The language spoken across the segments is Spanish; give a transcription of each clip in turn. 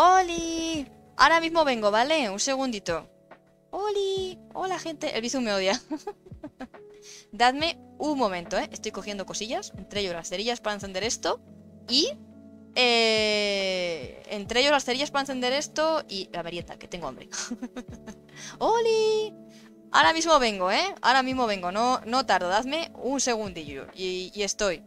¡Oli! Ahora mismo vengo, ¿vale? Un segundito. ¡Oli! Hola, gente. El Bizu me odia. Dadme un momento, ¿eh? Estoy cogiendo cosillas. Entre ellos las cerillas para encender esto. Y... Eh, entre ellos las cerillas para encender esto y la merienda, que tengo hambre. ¡Oli! Ahora mismo vengo, ¿eh? Ahora mismo vengo. No, no tardo. Dadme un segundillo. y, y estoy.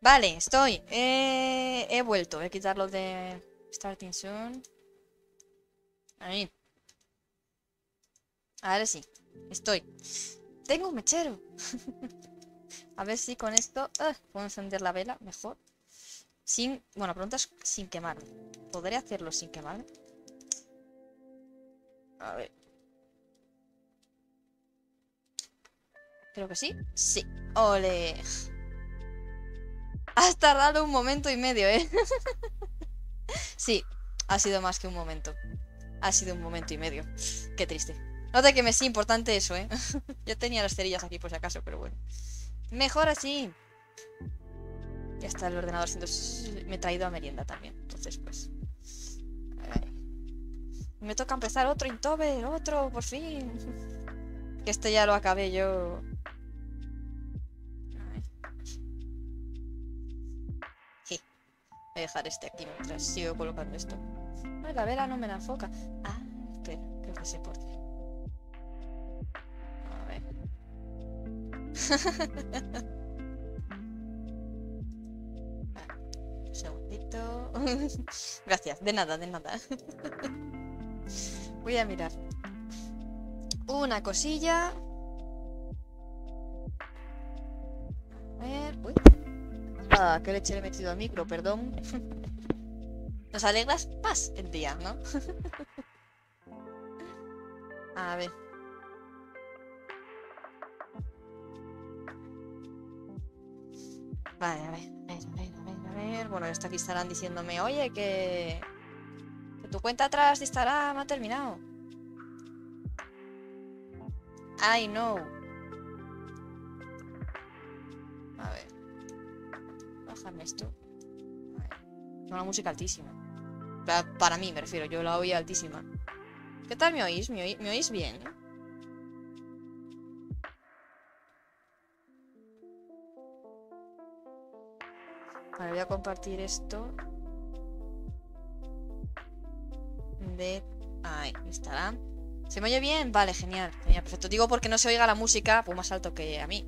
Vale, estoy. Eh, he vuelto. Voy a quitarlo de Starting Soon. Ahí. Ahora sí. Estoy. Tengo un mechero. a ver si con esto ah, puedo encender la vela mejor. Sin... Bueno, preguntas sin quemar. ¿Podré hacerlo sin quemar? A ver. Creo que sí. Sí. Ole. Has tardado un momento y medio, ¿eh? sí, ha sido más que un momento. Ha sido un momento y medio. Qué triste. Nota que me es importante eso, ¿eh? Yo tenía las cerillas aquí por si acaso, pero bueno. Mejor así. Ya está el ordenador siendo... Me he traído a merienda también. Entonces, pues... Me toca empezar otro Intover, otro, por fin. Que este ya lo acabé yo Voy a dejar este aquí mientras sigo colocando esto. Ay, la vela no me la enfoca. Ah, espera, creo que sé por qué. A ver. Un segundito. Gracias, de nada, de nada. Voy a mirar. Una cosilla. A ver. Uy. Ah, qué leche le he metido al micro, perdón. Nos alegras más el día, ¿no? A ver. Vale, a ver, a ver, a ver, a ver, a ver. Bueno, esto aquí estarán diciéndome, oye, que... que tu cuenta atrás de Instagram ha terminado. I know. A ver. Bájame esto. Ver. Una música altísima. Pa- Para mí, me refiero, yo la oía altísima. ¿Qué tal me oís? ¿Me oí- me oís bien? Vale, voy a compartir esto. De... Ahí, estará. ¿Se me oye bien? Vale, genial. Genial, perfecto. Digo porque no se oiga la música pues más alto que a mí.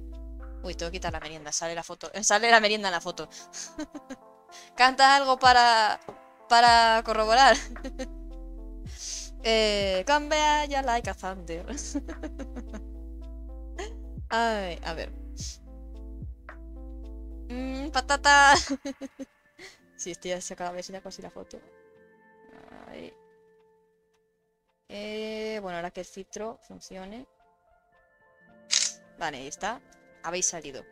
Uy, tengo que quitar la merienda. Sale la foto. eh, Sale la merienda en la foto. Canta algo para... Para corroborar. eh, ya like a thunder. Ay, a ver. Mm, patata. sí, estoy ya cada vez ya casi la foto. Ahí. Eh, bueno, ahora que el filtro funcione. Vale, ahí está. Habéis salido.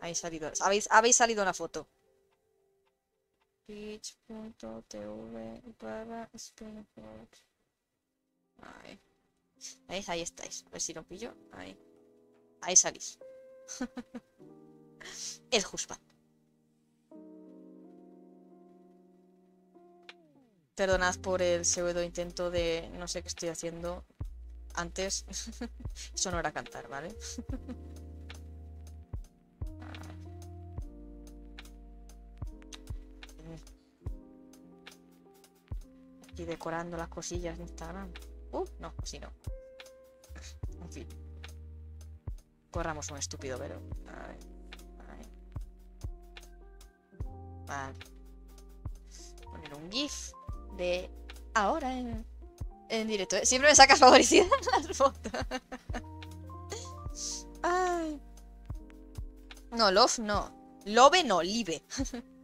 Habéis salido. Habéis, habéis salido en la foto. Twitch.tv barra. Ahí, ahí estáis. A ver si lo pillo. Ahí. Ahí salís. El Husband. Perdonad por el pseudo intento de no sé qué estoy haciendo antes. Eso no era cantar, ¿vale? Decorando las cosillas de Instagram. Uh, no, así no. En fin. Corramos un estúpido velo. A ver. Vale. Poner un GIF de ahora en, en directo. ¿eh? Siempre me sacas favorecida en las fotos. No, love no. Love no, live.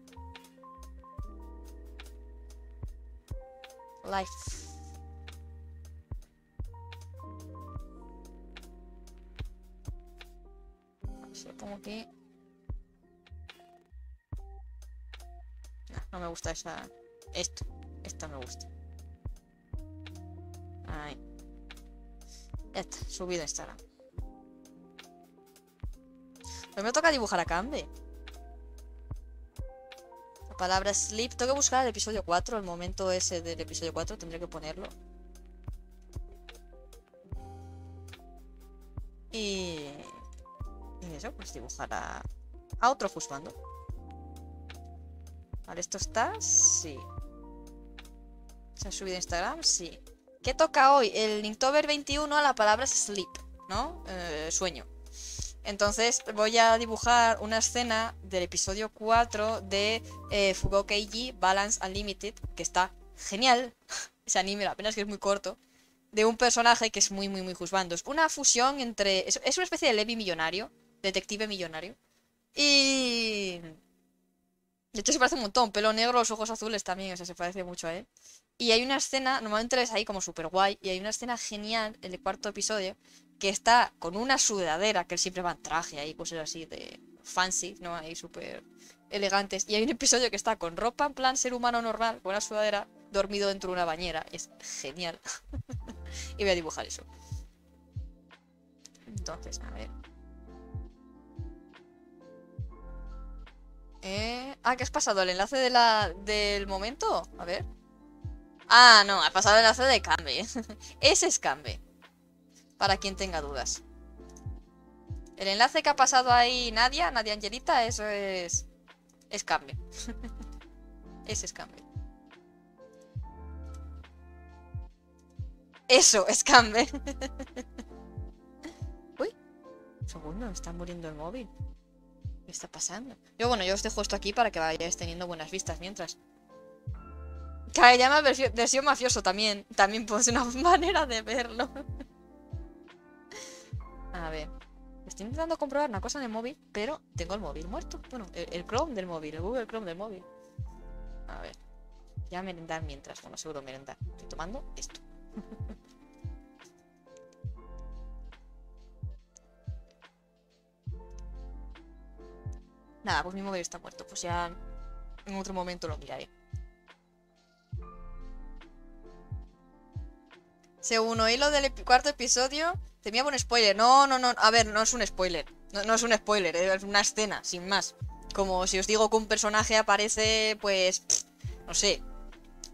Si lo pongo aquí. No, no me gusta esa. Esto. Esta me gusta. Ahí. Esta, subido a Instagram. Me toca dibujar a Cambe. La palabra sleep. Tengo que buscar el episodio 4, el momento ese del episodio 4, tendré que ponerlo. Y. Y eso, pues dibujar a, a otro juzgando. Vale, ¿esto está? Sí. ¿Se ha subido a Instagram? Sí. ¿Qué toca hoy? El Linktober 21 a la palabra sleep, ¿no? Eh, sueño. Entonces voy a dibujar una escena del episodio 4 de eh, Fugou Keiji Balance Unlimited, que está genial. Ese anime, la pena es que es muy corto. De un personaje que es muy, muy, muy juzgando. Es una fusión entre. Es, es una especie de Levi millonario. Detective millonario. Y. De hecho, se parece un montón. Pelo negro, los ojos azules también. O sea, se parece mucho a él. Y hay una escena, normalmente es ahí como súper guay. Y hay una escena genial en el cuarto episodio que está con una sudadera, que él siempre va en traje ahí, cosas así de fancy, ¿no? Ahí súper elegantes. Y hay un episodio que está con ropa en plan ser humano normal, con una sudadera, dormido dentro de una bañera. Es genial. y voy a dibujar eso. Entonces, a ver. Eh... Ah, ¿qué has pasado? ¿El enlace de la... del momento? A ver. Ah, no, ha pasado el enlace de Cambe. Ese es Cambe. Para quien tenga dudas. El enlace que ha pasado ahí Nadia, Nadia Angelita, eso es. Es Cambe. Ese es Cambe. Eso es Cambe. Uy, un segundo, me está muriendo el móvil. ¿Qué está pasando? Yo, bueno, yo os dejo esto aquí para que vayáis teniendo buenas vistas mientras. Kageyama versión mafioso también. También pues una manera de verlo. A ver. Estoy intentando comprobar una cosa en el móvil, pero tengo el móvil muerto. Bueno, el, Chrome del móvil, el Google Chrome del móvil. A ver. Ya merendar mientras. Bueno, seguro merendar. Estoy tomando esto. Nada, pues mi móvil está muerto. Pues ya en otro momento lo miraré. Según oí lo del cuarto episodio, temía un spoiler. No, no, no. A ver, no es un spoiler. No, es un spoiler, es una escena, sin más. Como si os digo que un personaje aparece, pues, no sé,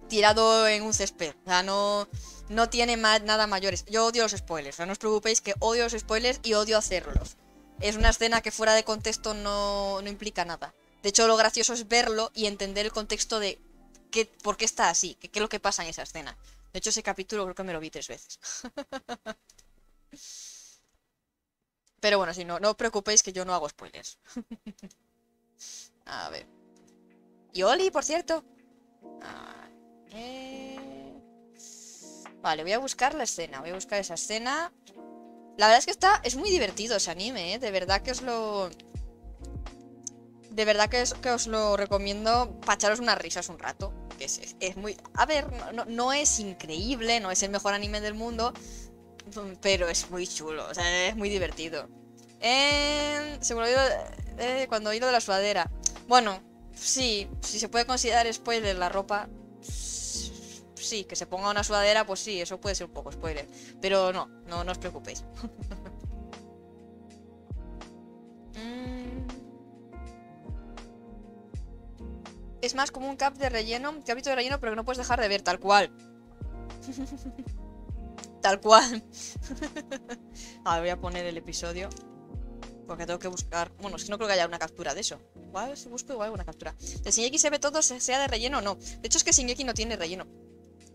tirado en un césped. O sea, no, no tiene ma- nada mayores. Yo odio los spoilers. O sea, no os preocupéis que odio los spoilers y odio hacerlos. Es una escena que fuera de contexto no, no implica nada. De hecho, lo gracioso es verlo y entender el contexto de qué, por qué está así, qué, qué es lo que pasa en esa escena. De hecho, ese capítulo creo que me lo vi tres veces. Pero bueno, si no, no os preocupéis que yo no hago spoilers. A ver. Y Oli, por cierto. Vale, voy a buscar la escena. Voy a buscar esa escena. La verdad es que está. Es muy divertido ese anime, ¿eh? De verdad que os lo. De verdad que, es- que os lo recomiendo para echaros unas risas un rato. Que es, es- es muy. A ver, no- no es increíble, no es el mejor anime del mundo. Pero es muy chulo, o sea, es muy divertido. Eh, cuando oí lo de la sudadera. Bueno, sí, si se puede considerar spoiler la ropa. Sí, que se ponga una sudadera, pues sí, eso puede ser un poco spoiler. Pero no, no, os preocupéis. Mm. Es más como un cap de relleno, capítulo de relleno, pero que no puedes dejar de ver, tal cual. tal cual. a ver, voy a poner el episodio. Porque tengo que buscar. Bueno, es que no creo que haya una captura de eso. Igual si busco igual una captura. De Shingeki se ve todo, se- sea de relleno o no. De hecho, es que Shingeki no tiene relleno.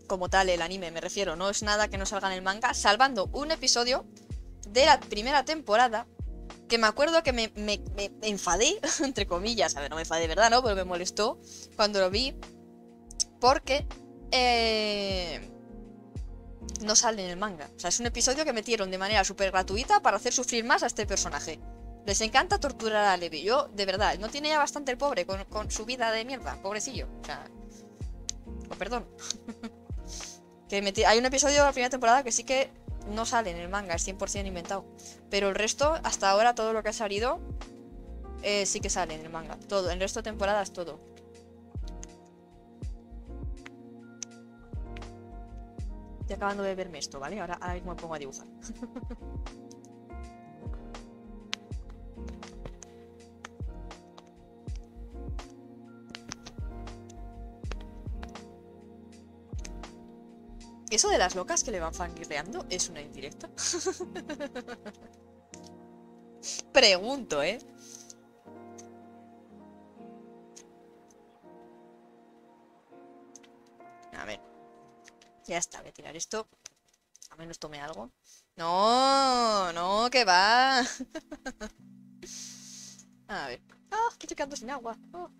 Como tal, el anime, me refiero. No es nada que no salga en el manga, salvando un episodio de la primera temporada. Que me acuerdo que me, me- enfadé, entre comillas. A ver, no me enfadé, ¿verdad? ¿No? Pero me molestó cuando lo vi. Porque. eh, no sale en el manga. O sea, es un episodio que metieron de manera súper gratuita para hacer sufrir más a este personaje. Les encanta torturar a Levi. Yo, de verdad, no tiene ya bastante el pobre con, su vida de mierda, pobrecillo. O sea. Oh, perdón. que meti- Hay un episodio de la primera temporada que sí que no sale en el manga, es 100% inventado. Pero el resto, hasta ahora, todo lo que ha salido, eh, sí que sale en el manga. Todo, el resto de temporadas, todo. Estoy acabando de verme esto, ¿vale? Ahora, ahora me pongo a dibujar. ¿Eso de las locas que le van fangirleando es una indirecta? Pregunto, ¿eh? Ya está, voy a tirar esto. A menos tome algo. No, no, que va. A ver. Ah, que estoy quedando sin agua. Oh.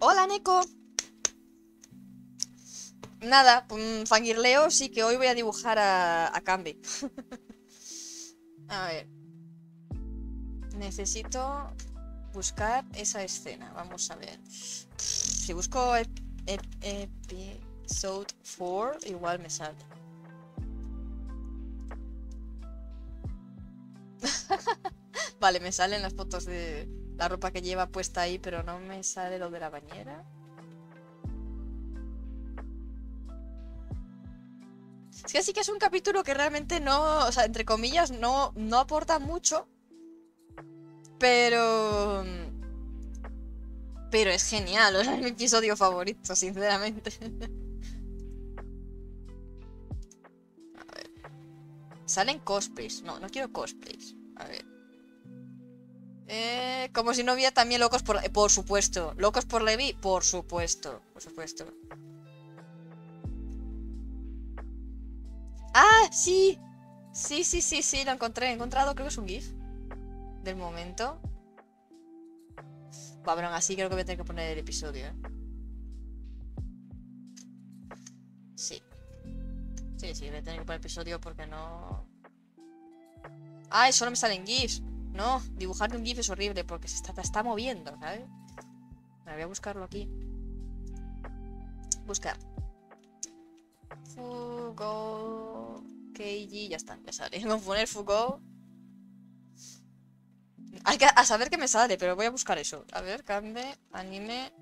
Hola, Neko. Nada, fangirleo, sí que hoy voy a dibujar a, a Cambi. a ver. Necesito buscar esa escena. Vamos a ver. Si busco ep- ep- episode 4, igual me sale. vale, me salen las fotos de la ropa que lleva puesta ahí, pero no me sale lo de la bañera. Es que sí que es un capítulo que realmente no, o sea, entre comillas, no, no aporta mucho. Pero... Pero es genial, es mi episodio favorito, sinceramente. A ver. Salen cosplays. No, no quiero cosplays. A ver. Eh, como si no hubiera también locos por... por supuesto. ¿Locos por Levi? Por supuesto. Por supuesto. ¡Ah! Sí. Sí, sí, sí, sí, lo encontré. He encontrado, creo que es un GIF. Del momento. Aún así creo que voy a tener que poner el episodio, ¿eh? Sí. Sí, sí, voy a tener que poner episodio porque no... ¡Ay, solo me salen GIFs! No, dibujar un GIF es horrible porque se está, está moviendo, ¿sabes? Me voy a buscarlo aquí. Buscar. Fugo... Keiji, ya está, ya sale. A poner Fugo. Hay que a saber qué me sale, pero voy a buscar eso. A ver, cambie, anime.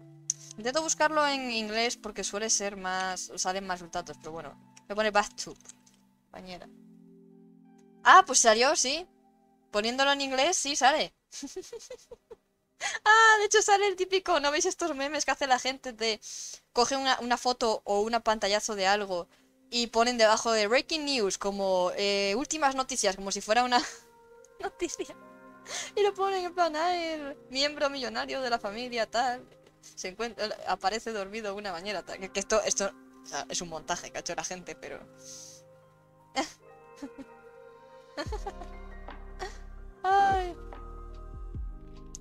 Intento buscarlo en inglés porque suele ser más. salen más resultados, pero bueno. A poner bathtub. Bañera. Ah, pues salió, sí. Poniéndolo en inglés, sí sale. ah, de hecho sale el típico. ¿No veis estos memes que hace la gente de. coge una, una foto o una pantallazo de algo y ponen debajo de Breaking News como eh, últimas noticias, como si fuera una noticia. Y lo ponen en plan, ah, el miembro millonario de la familia, tal. Se encuentra, aparece dormido en una bañera, tal. Que, esto, esto es un montaje que ha hecho la gente, pero.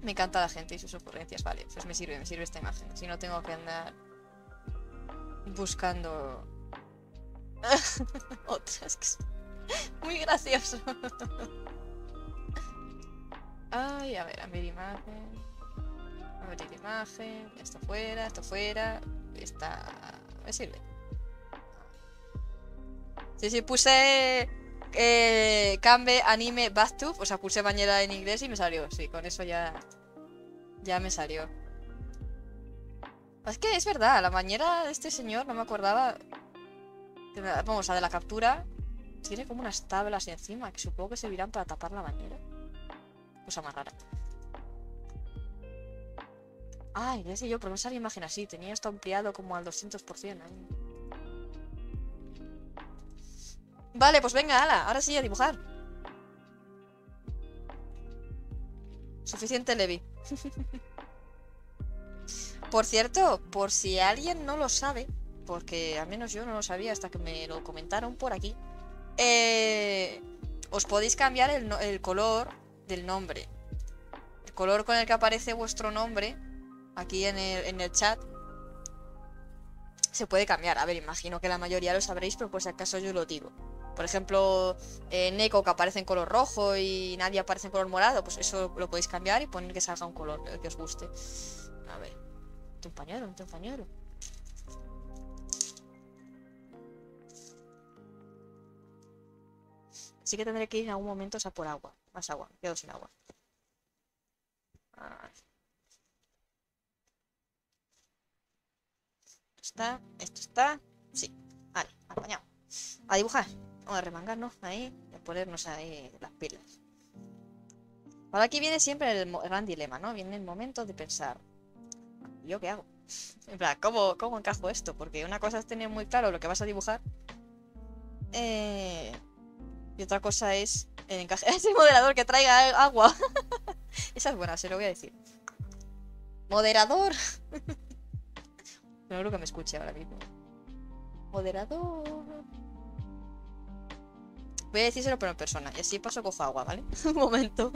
Me encanta la gente y sus ocurrencias. Vale, pues me sirve, me sirve esta imagen. Si no tengo que andar buscando otras. Muy gracioso. Ay, a ver, abrir imagen. Abrir imagen. Esto fuera, esto fuera. Esta. Me sirve. Sí, sí, puse. Eh, Cambe anime bathtub. O sea, puse bañera en inglés y me salió. Sí, con eso ya. Ya me salió. Es que es verdad, la bañera de este señor, no me acordaba. Vamos, a de la captura. Tiene como unas tablas encima que supongo que servirán para tapar la bañera. Cosa más rara. Ay, ya sé yo, pero me sale imagen así. Tenía esto ampliado como al 200%. Vale, pues venga, ala. Ahora sí, a dibujar. Suficiente Levi. por cierto, por si alguien no lo sabe, porque al menos yo no lo sabía hasta que me lo comentaron por aquí, eh, os podéis cambiar el, color del nombre. El color con el que aparece vuestro nombre aquí en el, chat se puede cambiar. A ver, imagino que la mayoría lo sabréis, pero por si acaso yo lo digo. Por ejemplo, eh, Neko que aparece en color rojo y nadie aparece en color morado, pues eso lo podéis cambiar y poner que salga un color que os guste. A ver, un pañuelo, un pañuelo. Así que tendré que ir en algún momento a por agua. Más agua. quedo sin agua. Esto está. Esto está. Sí. Vale, apañado. A dibujar. Vamos a remangarnos ahí. Y a ponernos ahí las pilas. Para aquí viene siempre el gran dilema, ¿no? Viene el momento de pensar. ¿Yo qué hago? En plan, ¿cómo, ¿cómo encajo esto? Porque una cosa es tener muy claro lo que vas a dibujar. Eh, y otra cosa es el encaje. Ese moderador que traiga agua. Esa es buena, se lo voy a decir. Moderador. No creo que me escuche ahora mismo. Moderador. Voy a decírselo pero en persona. Y así paso cojo agua, ¿vale? Un momento.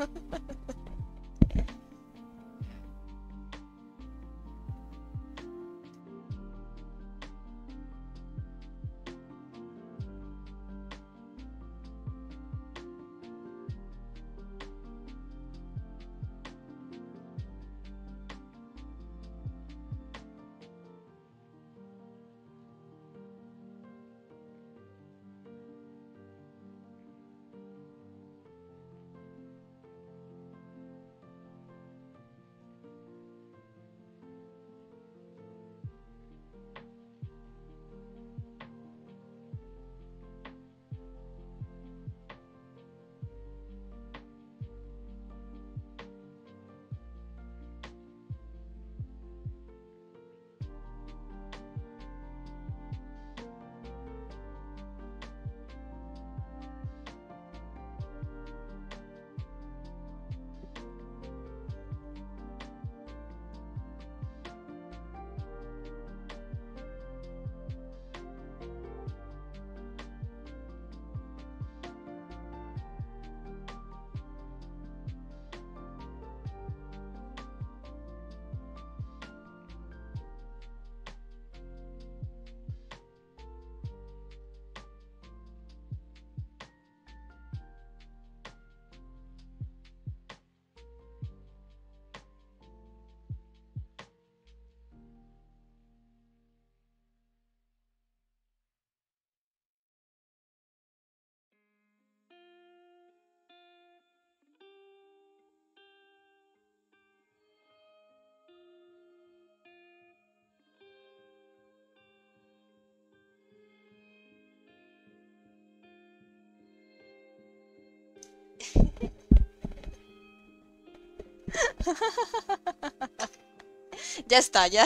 ya está, ya.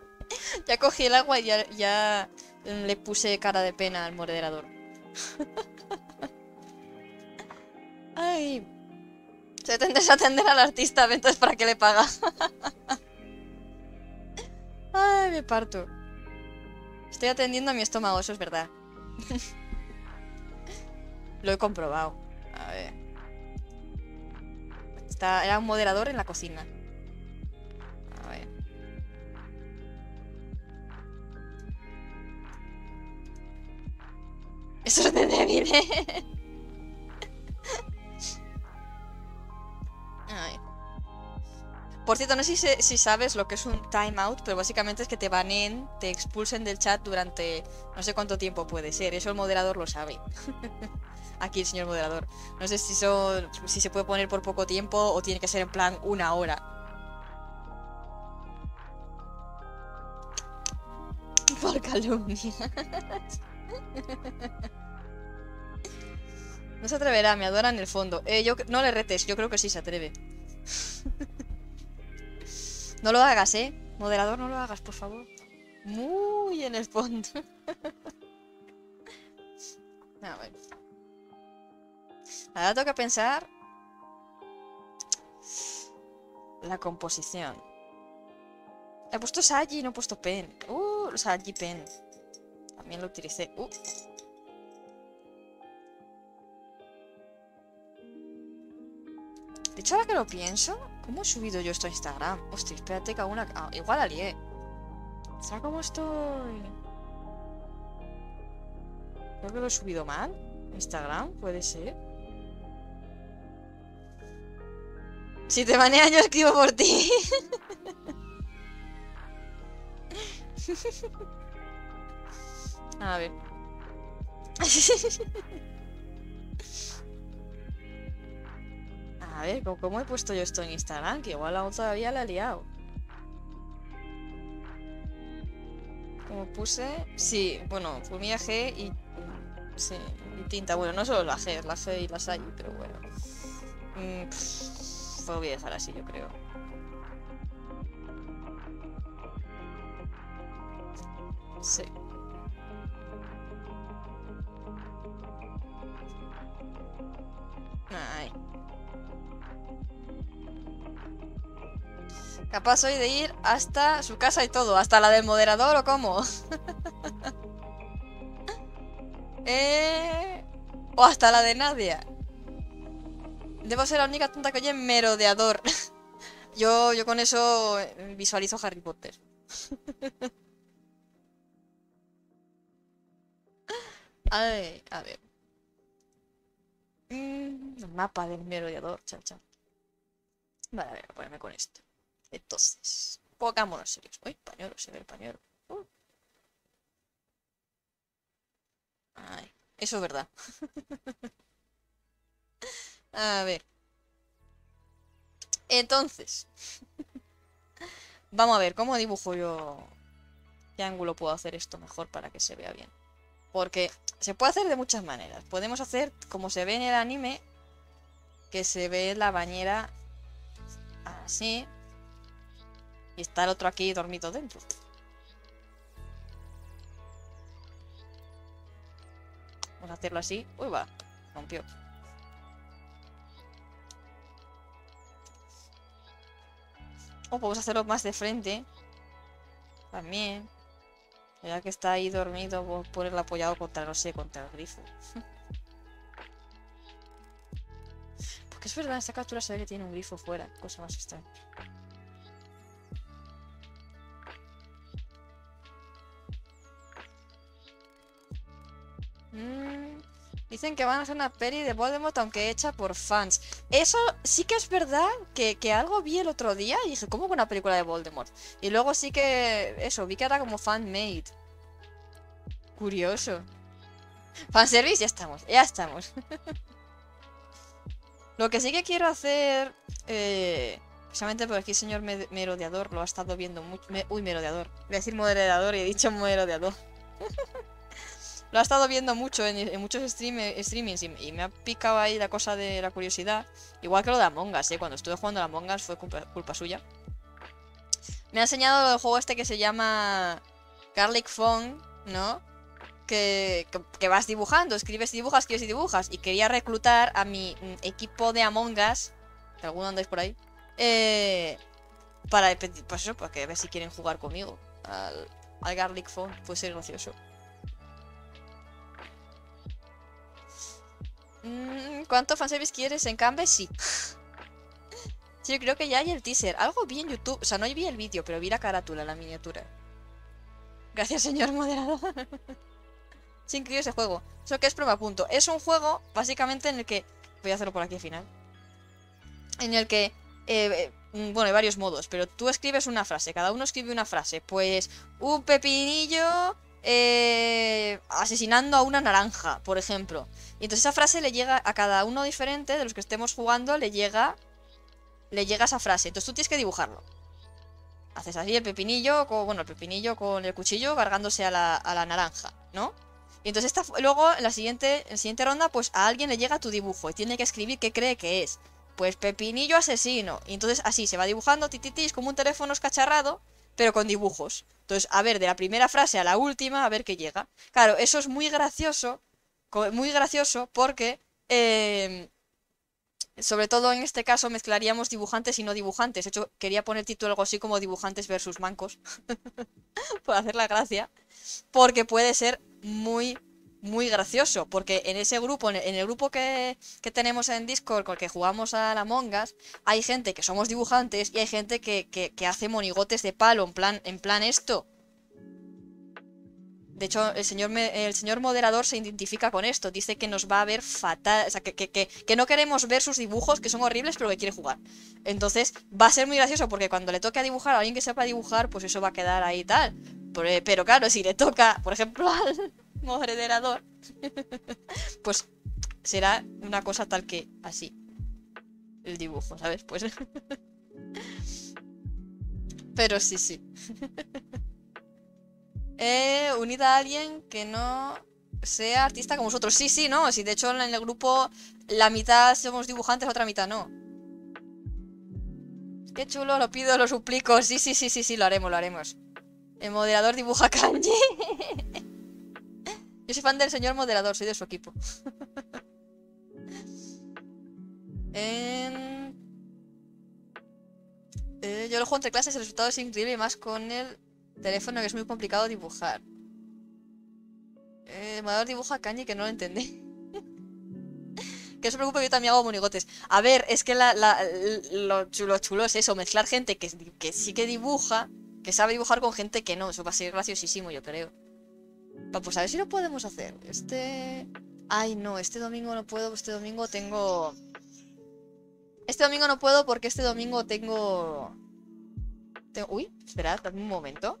ya cogí el agua y ya, le puse cara de pena al moderador. Ay. Se tendrás a atender al artista, entonces ¿para qué le paga? Ay, me parto. Estoy atendiendo a mi estómago, eso es verdad. Lo he comprobado. Era un moderador en la cocina. A ver. Eso es de débil, ¿eh? Ay. Por cierto, no sé si, si, sabes lo que es un timeout, pero básicamente es que te baneen, te expulsen del chat durante no sé cuánto tiempo puede ser. Eso el moderador lo sabe. aquí el señor moderador. No sé si, se puede poner por poco tiempo o tiene que ser en plan una hora. Por calumnia. No se atreverá, me adora en el fondo. Eh, yo, no le retes, yo creo que sí se atreve. no lo hagas, ¿eh? Moderador, no lo hagas, por favor. Muy en el fondo. A ver. Ahora que pensar la composición. He puesto Sagi y no he puesto Pen. Uh, Sagi Pen. También lo utilicé. Uh. De hecho, ahora que lo pienso, ¿cómo he subido yo esto a Instagram? Hostia, espérate que aún... Ah, igual alié. ¿Sabes cómo estoy? Creo que lo he subido mal. Instagram, puede ser. Si te banean, yo escribo por ti. A ver. A ver, ¿cómo he puesto yo esto en Instagram? Que igual aún todavía la he liado. Como puse... Sí, bueno, fumía G y... Sí, y tinta. Bueno, no solo la G, la G y las hay, pero bueno. Mm, lo a dejar así, yo creo. Sí. Capaz soy de ir hasta su casa y todo, hasta la del moderador o cómo. eh... O hasta la de Nadia. Debo ser la única tonta que oye merodeador. yo, yo con eso eh, visualizo Harry Potter. a ver, a ver. Mm, mapa del merodeador, chao, chao. Vale, a ver, ponerme con esto. Entonces, pongámonos serios. Uy, pañuelo, se ve el pañuelo. Uh. Ay, eso es verdad. A ver. Entonces. Vamos a ver, ¿cómo dibujo yo? ¿Qué ángulo puedo hacer esto mejor para que se vea bien? Porque se puede hacer de muchas maneras. Podemos hacer como se ve en el anime, que se ve la bañera así. Y está el otro aquí dormido dentro. Vamos a hacerlo así. Uy, va. Rompió. O podemos hacerlo más de frente. También. Ya que está ahí dormido, a ponerlo apoyado contra, no sé, contra el grifo. Porque es verdad, esta captura se ve que tiene un grifo fuera. Cosa más extraña. Mmm... Dicen que van a hacer una peli de Voldemort aunque hecha por fans. Eso sí que es verdad que, algo vi el otro día y dije, ¿cómo que una película de Voldemort? Y luego sí que, eso, vi que era como fan-made. Curioso. Fanservice, ya estamos, ya estamos. Lo que sí que quiero hacer, eh, precisamente porque aquí señor merodeador lo ha estado viendo mucho. uy, merodeador. Voy a decir moderador y he dicho merodeador. Lo ha estado viendo mucho en, muchos stream, streamings y, me ha picado ahí la cosa de la curiosidad. Igual que lo de Among Us, ¿eh? Cuando estuve jugando a Among Us fue culpa, suya. Me ha enseñado el juego este que se llama Garlic Phone, ¿no? Que, que, vas dibujando, escribes y dibujas, escribes y dibujas. Y quería reclutar a mi mm, equipo de Among Us, que alguno andáis por ahí, eh, para, pues eso, para que ver si quieren jugar conmigo al, al Garlic Phone. Puede ser gracioso. Mm, ¿Cuánto fanservice quieres en Canvas? Sí. sí, creo que ya hay el teaser. Algo vi en YouTube. O sea, no vi el vídeo, pero vi la carátula, la miniatura. Gracias, señor moderador. Sin increíble ese juego. Eso que es prueba punto. Es un juego, básicamente, en el que... Voy a hacerlo por aquí al final. En el que... Eh, mm, bueno, hay varios modos, pero tú escribes una frase. Cada uno escribe una frase. Pues... Un pepinillo eh, asesinando a una naranja, por ejemplo. Y entonces esa frase le llega a cada uno diferente de los que estemos jugando, le llega, le llega esa frase. Entonces tú tienes que dibujarlo. Haces así el pepinillo, con, bueno, el pepinillo con el cuchillo cargándose a la, naranja, ¿no? Y entonces esta, luego en la, siguiente, en la siguiente ronda, pues a alguien le llega tu dibujo y tiene que escribir qué cree que es. Pues pepinillo asesino. Y entonces así se va dibujando, tititis, como un teléfono escacharrado pero con dibujos. Entonces, a ver, de la primera frase a la última, a ver qué llega. Claro, eso es muy gracioso, muy gracioso porque, em, sobre todo en este caso, mezclaríamos dibujantes y no dibujantes. De hecho, quería poner título algo así como dibujantes versus mancos, por hacer la gracia, porque puede ser muy muy gracioso, porque en ese grupo, en el grupo que, tenemos en Discord, con el que jugamos a la Mongas, hay gente que somos dibujantes y hay gente que, hace monigotes de palo, en plan, en plan esto. De hecho, el señor, el señor moderador se identifica con esto. Dice que nos va a ver fatal. O sea, que, que, no queremos ver sus dibujos, que son horribles, pero que quiere jugar. Entonces, va a ser muy gracioso porque cuando le toque a dibujar a alguien que sepa dibujar, pues eso va a quedar ahí tal. Pero claro, si le toca, por ejemplo, al, moderador, pues será una cosa tal que así. El dibujo, ¿sabes? Pues. Pero sí, sí. eh, unida a alguien que no sea artista como vosotros. Sí, sí, no. Si de hecho en el grupo la mitad somos dibujantes, otra mitad no. Qué chulo, lo pido, lo suplico. Sí, sí, sí, sí, sí, lo haremos, lo haremos. El moderador dibuja kanji. Yo soy fan del señor moderador, soy de su equipo. Eh, yo lo juego entre clases, el resultado es increíble, más con el teléfono que es muy complicado dibujar. Eh, el moderador dibuja kanji que no lo entendí. que se preocupe, yo también hago monigotes. A ver, es que lo, chulo, es eso, mezclar gente que, que sí que dibuja, que sabe dibujar con gente que no. Eso va a ser graciosísimo, yo creo. Pues a ver si lo podemos hacer. Este... Ay, no, este domingo no puedo, este domingo tengo... Este domingo no puedo porque este domingo tengo... Uy, esperad, dame un momento.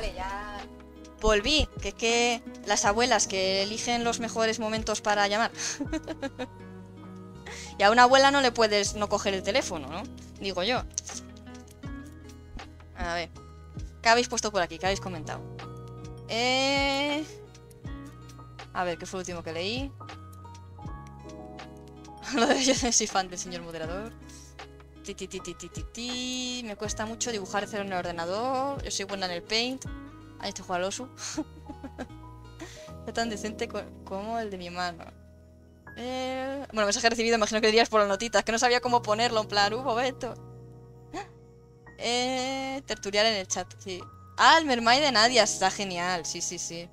Vale, ya volví. Que es que las abuelas que eligen los mejores momentos para llamar. y a una abuela no le puedes no coger el teléfono, ¿no? Digo yo. A ver. ¿Qué habéis puesto por aquí? ¿Qué habéis comentado? Eh... A ver, ¿qué fue lo último que leí? lo de soy fan del señor moderador. Ti, ti, ti. Me cuesta mucho dibujar cero en el ordenador. Yo soy buena en el paint. Ahí este juega al oso. es tan decente co- como el de mi mano. Eh, Bueno, mensaje recibido, imagino que dirías por las notitas, que no sabía cómo ponerlo, en plan, uh, momento. Eh, tertuliar en el chat, sí. Ah, el Mermaid de Nadia, está genial, sí, sí, sí.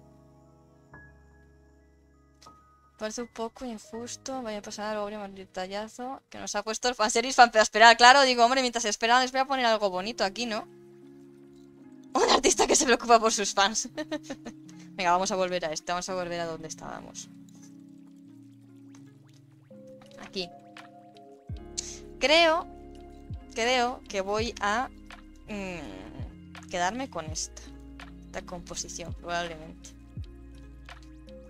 Parece un poco injusto, vaya a pasar algo más detallazo que nos ha puesto el fanseries fan para esperar. Claro, digo, hombre, mientras esperan les voy a poner algo bonito aquí, ¿no? Un artista que se preocupa por sus fans. Venga, vamos a volver a este, vamos a volver a donde estábamos. Aquí. Creo, creo que voy a mm, quedarme con esta. Esta composición, probablemente.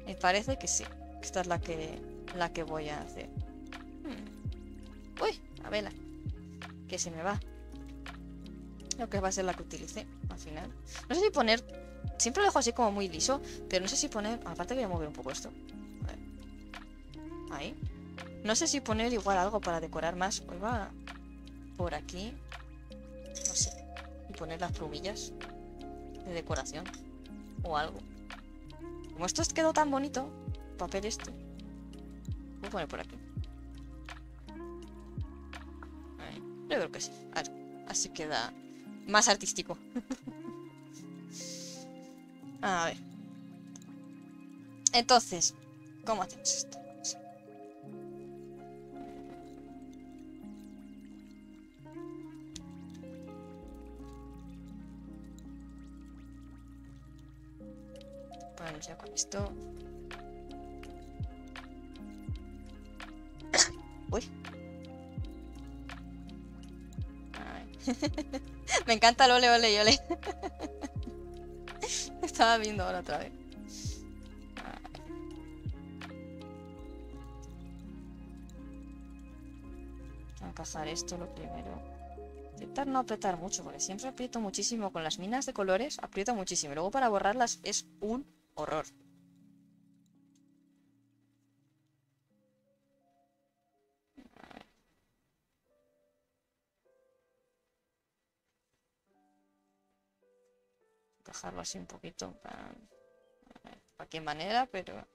Me parece que sí. Esta es la que, la que voy a hacer. Hmm. Uy, la vela. Que se me va. Creo que va a ser la que utilicé al final. No sé si poner... Siempre lo dejo así como muy liso, pero no sé si poner... Aparte voy a mover un poco esto. A ver. Ahí. No sé si poner igual algo para decorar más. Pues va por aquí. No sé. Y poner las plumillas de decoración. O algo. Como esto quedó tan bonito, papel este. Voy a poner por aquí. Yo creo que sí. Así queda más artístico. A ver. Entonces, ¿cómo hacemos esto? Ponemos ya con esto. Uy. Me encanta el ole, ole y ole. Estaba viendo ahora otra vez. A encajar esto lo primero. Intentar no apretar mucho, porque siempre aprieto muchísimo. Con las minas de colores aprieto muchísimo. Luego para borrarlas es un horror. Dejarlo así un poquito para... ¿Para qué manera? Pero...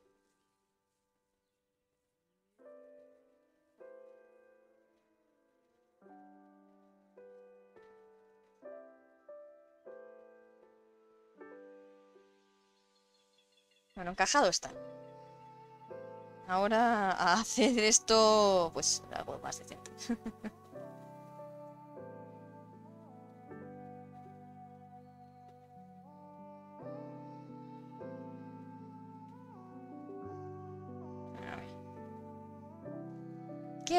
Bueno, encajado está. Ahora hacer esto, pues algo más decente.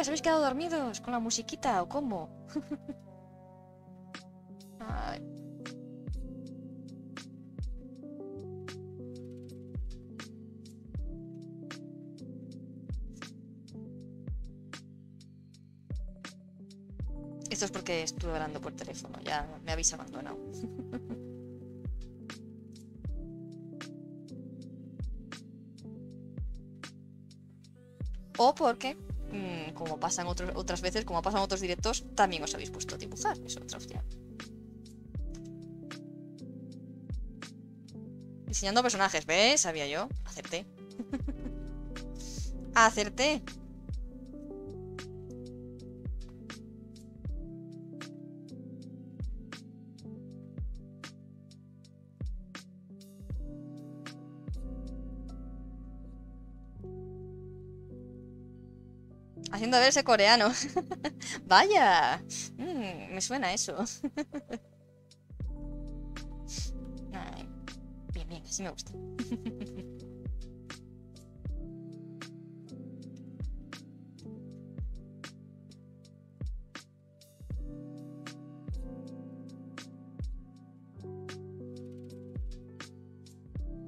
¿Os habéis quedado dormidos con la musiquita o cómo? Esto es porque estuve hablando por teléfono, ya me habéis abandonado. o porque, como pasan otras veces, como pasan otros directos, también os habéis puesto a dibujar. Es otra opción. Diseñando personajes, ¿ves? Sabía yo. Acerté. Acerté. Haciendo verse coreano. Vaya. Mm, me suena eso. Bien, bien, así me gusta.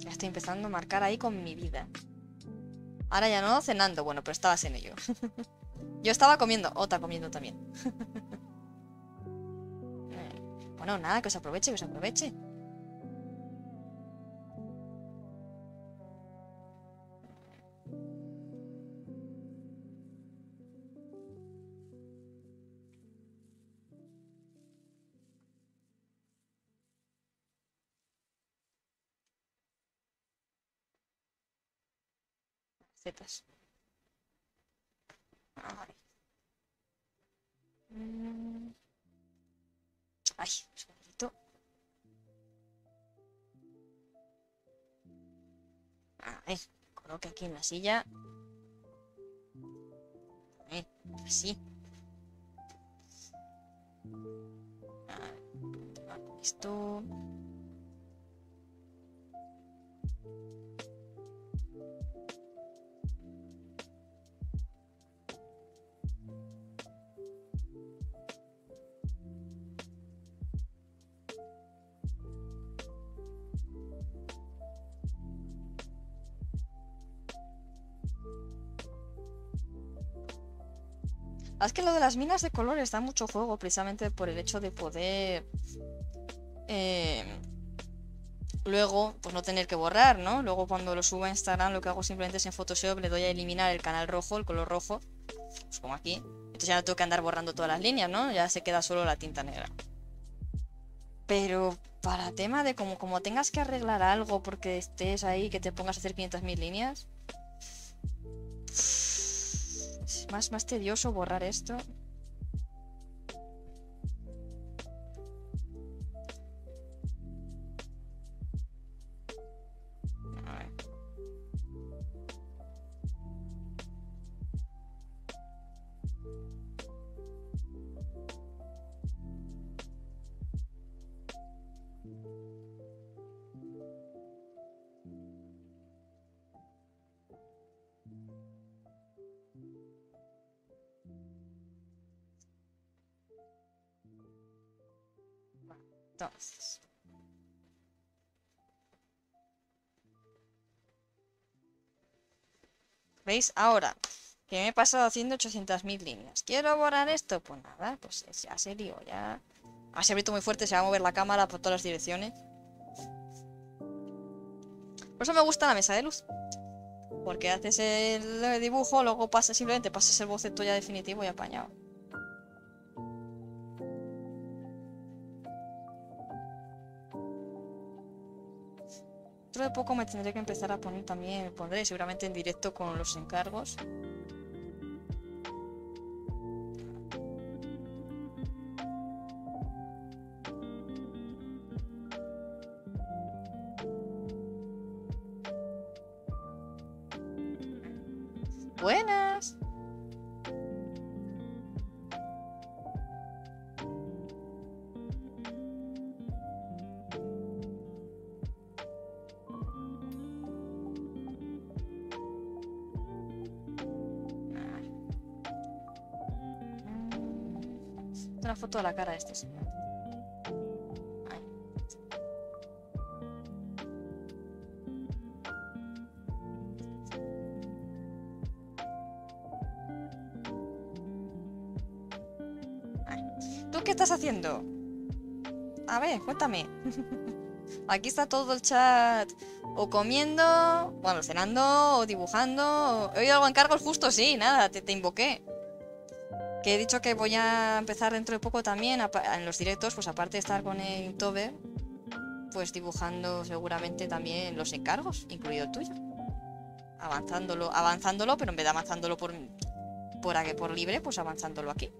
Estoy empezando a marcar ahí con mi vida. Ahora ya no cenando, bueno, pero estabas en ello. Yo estaba comiendo, otra comiendo también. Eh, bueno, nada, que os aproveche, que os aproveche. En la silla. A ver, así. A ver, esto. Es que lo de las minas de colores da mucho juego precisamente por el hecho de poder eh, luego pues no tener que borrar, ¿no? Luego cuando lo subo a Instagram lo que hago simplemente es en Photoshop le doy a eliminar el canal rojo, el color rojo, pues como aquí. Entonces ya no tengo que andar borrando todas las líneas, ¿no? Ya se queda solo la tinta negra. Pero para tema de como, como tengas que arreglar algo porque estés ahí, que te pongas a hacer 500.000 líneas más, más tedioso borrar esto. Entonces. ¿Veis? Ahora, que me he pasado haciendo 800.000 líneas. ¿Quiero borrar esto? Pues nada, pues ya se lío, ya... Ha servido muy fuerte, se va a mover la cámara por todas las direcciones. Por eso me gusta la mesa de luz. Porque haces el dibujo, luego pasas simplemente pasas el boceto ya definitivo y apañado. Dentro de poco me tendré que empezar a poner también, pondré seguramente en directo con los encargos. Buenas. De la cara de este señor. ¿Tú qué estás haciendo? A ver, cuéntame. Aquí está todo el chat o comiendo, bueno, cenando, o dibujando. ¿He oído algo en cargos justo? Sí, nada, te, te invoqué. Que he dicho que voy a empezar dentro de poco también en los directos, pues aparte de estar con el youtuber, pues dibujando seguramente también los encargos, incluido el tuyo. Avanzándolo, avanzándolo, pero en vez de avanzándolo por, por, por libre, pues avanzándolo aquí.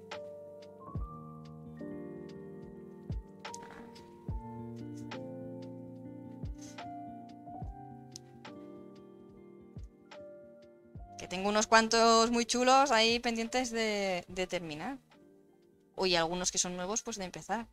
Tengo unos cuantos muy chulos ahí pendientes de, terminar. Oye, algunos que son nuevos, pues de empezar.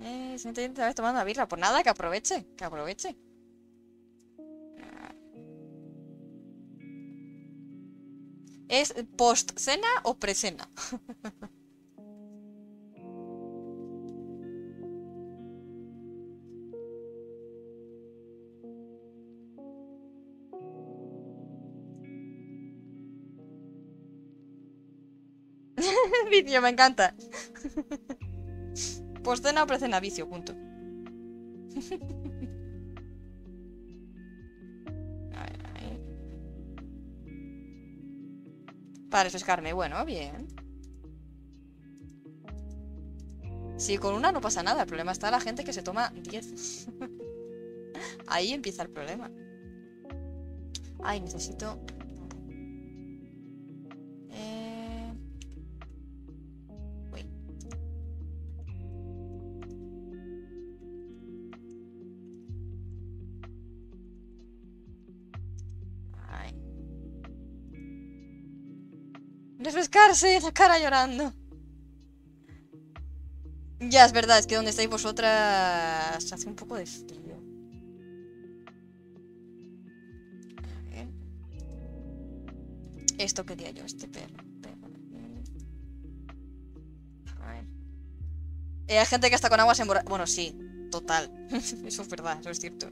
Eh, se tomando una birra. Pues nada, que aproveche, que aproveche. ¿Es post-cena o pre-cena? Vicio, me encanta. Postcena o precena, vicio, punto. Para refrescarme, bueno, bien. Si con una no pasa nada, el problema está la gente que se toma 10. Ahí empieza el problema. Ay, necesito... Refrescarse, la cara llorando. Ya, es verdad, es que donde estáis vosotras hace un poco de frío. Esto quería yo, este perro. A ver. Eh, hay gente que está con aguas en Bueno, sí, total. eso es verdad, eso es cierto.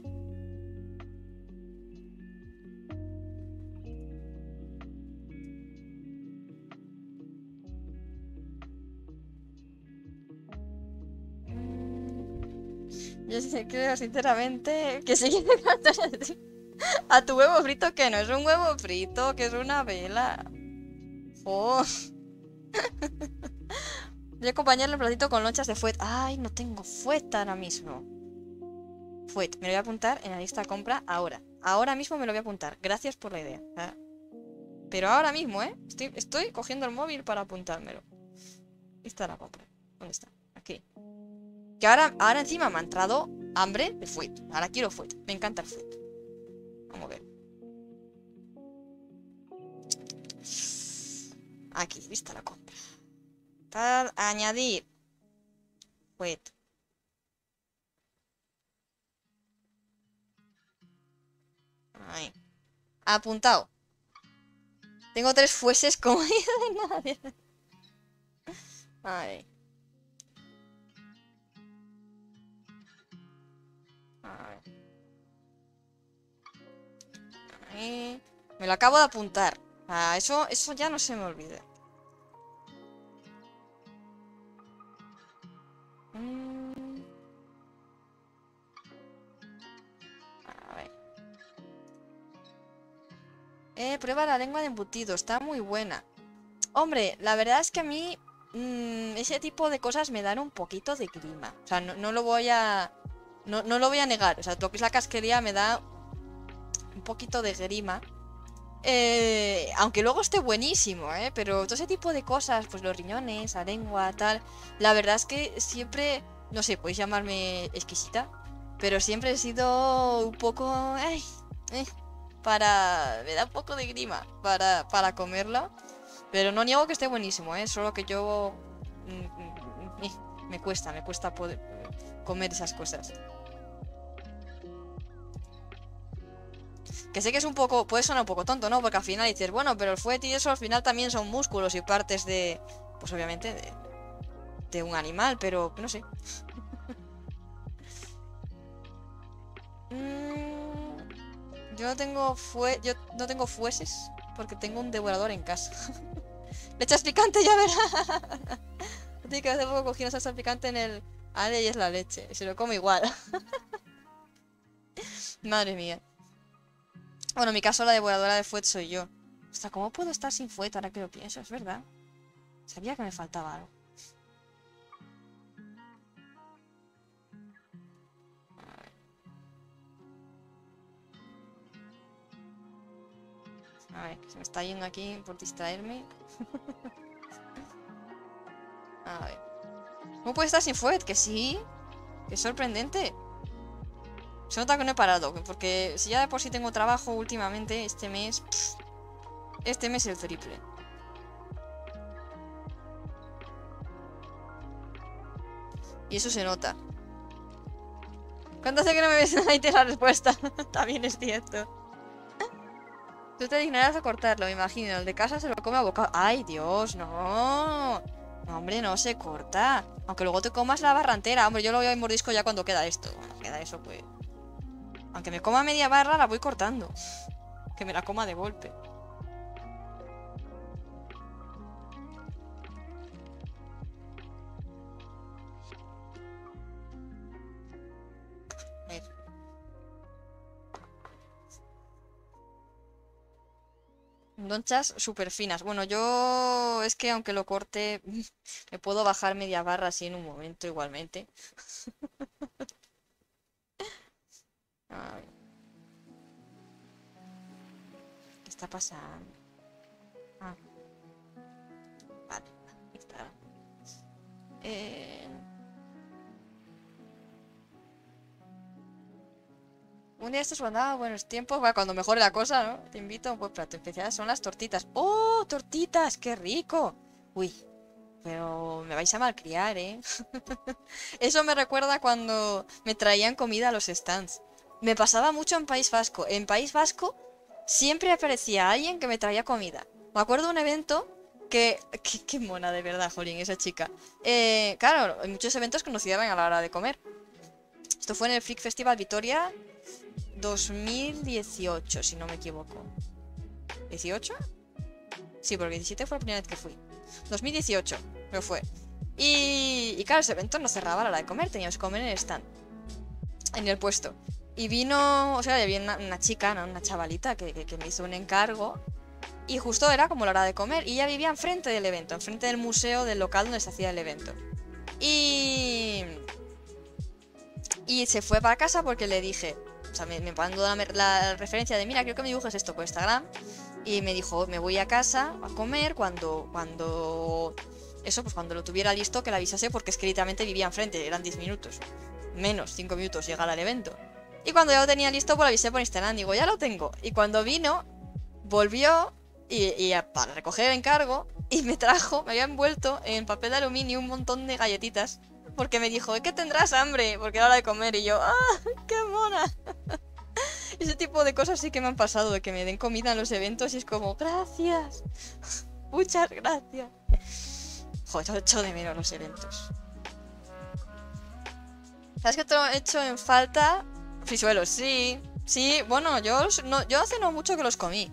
Creo sinceramente que sí a tu huevo frito que no es un huevo frito, que es una vela. Oh. Voy a acompañarle el platito con lonchas de fuet. Ay, no tengo fuet ahora mismo. Fuet, me lo voy a apuntar en la lista de compra ahora. Ahora mismo me lo voy a apuntar. Gracias por la idea. Ah. Pero ahora mismo, ¿eh? Estoy, estoy cogiendo el móvil para apuntármelo. Lista de la compra. ¿Dónde está? Aquí. Que ahora, ahora encima me ha entrado hambre de fuet. Ahora quiero fuet. Me encanta el fuet. Vamos a ver. Aquí, vista la compra. Añadir. Fuet. Ahí. Apuntado. Tengo tres fueses como de nadie. Ahí. Ahí. Me lo acabo de apuntar. Ah, eso, eso ya no se me olvide. Mm. A ver. Eh, prueba la lengua de embutido. Está muy buena. Hombre, la verdad es que a mí mm, ese tipo de cosas me dan un poquito de grima. O sea, no, lo voy a... No, no, lo voy a negar. O sea, lo que es la casquería me da un poquito de grima. Eh, aunque luego esté buenísimo, ¿eh? Pero todo ese tipo de cosas, pues los riñones, la lengua, tal. La verdad es que siempre, no sé, podéis llamarme exquisita, pero siempre he sido un poco... Ay, eh, para... Me da un poco de grima para, para comerlo. Pero no niego que esté buenísimo, ¿eh? Solo que yo... Mm, mm, mm, me cuesta, me cuesta poder comer esas cosas. Que sé que es un poco, puede sonar un poco tonto, ¿no? Porque al final dices, bueno, pero el fuete y eso al final también son músculos y partes de, pues obviamente, de, de un animal, pero no sé. Mm, yo no tengo fue, yo no tengo fueses porque tengo un devorador en casa. Le echas picante, ya verás. Así que hace poco cogí una salsa picante en el... Ale y es la leche. Se lo como igual. Madre mía. Bueno, en mi caso la devoradora de fuet soy yo. Hasta ¿cómo puedo estar sin fuet ahora que lo pienso? Es verdad. Sabía que me faltaba algo. A ver, se me está yendo aquí por distraerme. A ver. ¿Cómo puede estar sin fuet? Que sí. Qué sorprendente. Se nota que no he parado, porque si ya de por sí tengo trabajo últimamente, este mes... este mes el triple. Y eso se nota. ¿Cuánto hace que no me ves ahí la respuesta? También es cierto. Tú te dignarás a cortarlo, me imagino. El de casa se lo come a boca. ¡Ay, Dios! ¡No! No, hombre, no se corta. Aunque luego te comas la barra entera. Hombre, yo lo voy a mordisco ya cuando queda esto. Bueno, queda eso, pues... Aunque me coma media barra, la voy cortando. Que me la coma de golpe. Donchas súper finas. Bueno, yo es que aunque lo corte, me puedo bajar media barra así en un momento igualmente. ¿Qué está pasando? Ah. Vale, está. Eh... Un día estos mandaba buenos tiempos, bueno, cuando mejore la cosa, ¿no? Te invito a un buen plato especial, son las tortitas. ¡Oh, tortitas! ¡Qué rico! Uy, pero me vais a malcriar, ¿eh? Eso me recuerda cuando me traían comida a los stands. Me pasaba mucho en País Vasco. En País Vasco siempre aparecía alguien que me traía comida. Me acuerdo de un evento que... Qué, mona de verdad, Jolín, esa chica. Eh, claro, en muchos eventos conocían a la hora de comer. Esto fue en el Freak Festival Vitoria 2018, si no me equivoco. ¿18? Sí, porque 17 fue la primera vez que fui. 2018, pero fue. Y, y claro, ese evento no cerraba a la hora de comer, teníamos que comer en el stand. En el puesto. Y vino, o sea, había una, chica, una chavalita que, me hizo un encargo. Y justo era como la hora de comer. Y ella vivía enfrente del evento, enfrente del museo del local donde se hacía el evento. Y. Y se fue para casa porque le dije. O sea, me, me la, la, referencia de: Mira, creo que me dibujes esto por Instagram. Y me dijo: Me voy a casa a comer cuando. Cuando. Eso, pues cuando lo tuviera listo, que la avisase porque es que literalmente vivía enfrente, eran 10 minutos. Menos, 5 minutos llegar al evento. Y cuando ya lo tenía listo, pues lo avisé por Instagram. Digo, ya lo tengo. Y cuando vino, volvió y, para recoger el encargo y me trajo, me había envuelto en papel de aluminio un montón de galletitas. Porque me dijo, ¿qué tendrás hambre? Porque era hora de comer. Y yo, ¡ah, qué mona! Ese tipo de cosas sí que me han pasado, de que me den comida en los eventos y es como, gracias. Muchas gracias. Joder, he hecho de menos los eventos. ¿Sabes qué te he hecho en falta? Frisuelos, sí. Sí, bueno, yo, no, yo hace no mucho que los comí.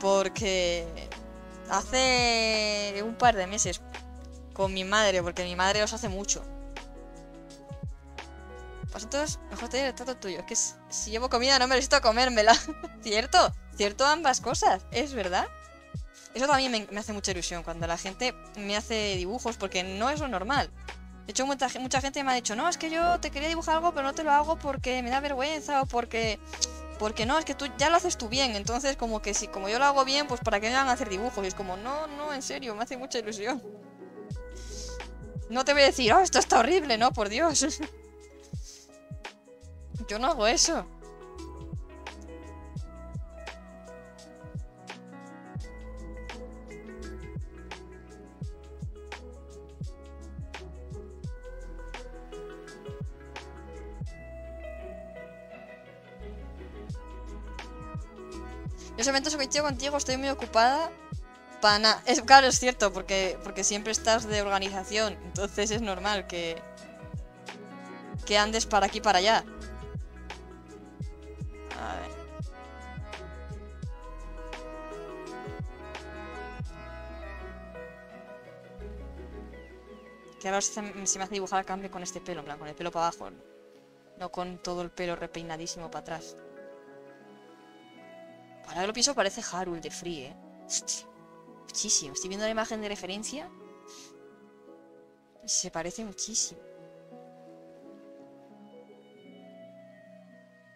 Porque hace un par de meses con mi madre, porque mi madre los hace mucho. Pues mejor te el trato tuyo. Es que si llevo comida no me necesito comérmela. ¿Cierto? ¿Cierto ambas cosas? ¿Es verdad? Eso también me, hace mucha ilusión cuando la gente me hace dibujos porque no es lo normal. De hecho, mucha, mucha gente me ha dicho, no, es que yo te quería dibujar algo, pero no te lo hago porque me da vergüenza o porque... Porque no, es que tú ya lo haces tú bien, entonces como que si como yo lo hago bien, pues para qué me van a hacer dibujos. Y es como, no, no, en serio, me hace mucha ilusión. No te voy a decir, oh, esto está horrible, no, por Dios. yo no hago eso. Los eventos coincido contigo, estoy muy ocupada. Para nada. Es, claro, es cierto, porque, porque siempre estás de organización. Entonces es normal que. Que andes para aquí y para allá. A ver. Que ahora se, me hace dibujar a cambio con este pelo, en plan, con el pelo para abajo. No con todo el pelo repeinadísimo para atrás. Ahora que lo pienso parece Haru, el de Free, ¿eh? muchísimo. Estoy viendo la imagen de referencia. Se parece muchísimo.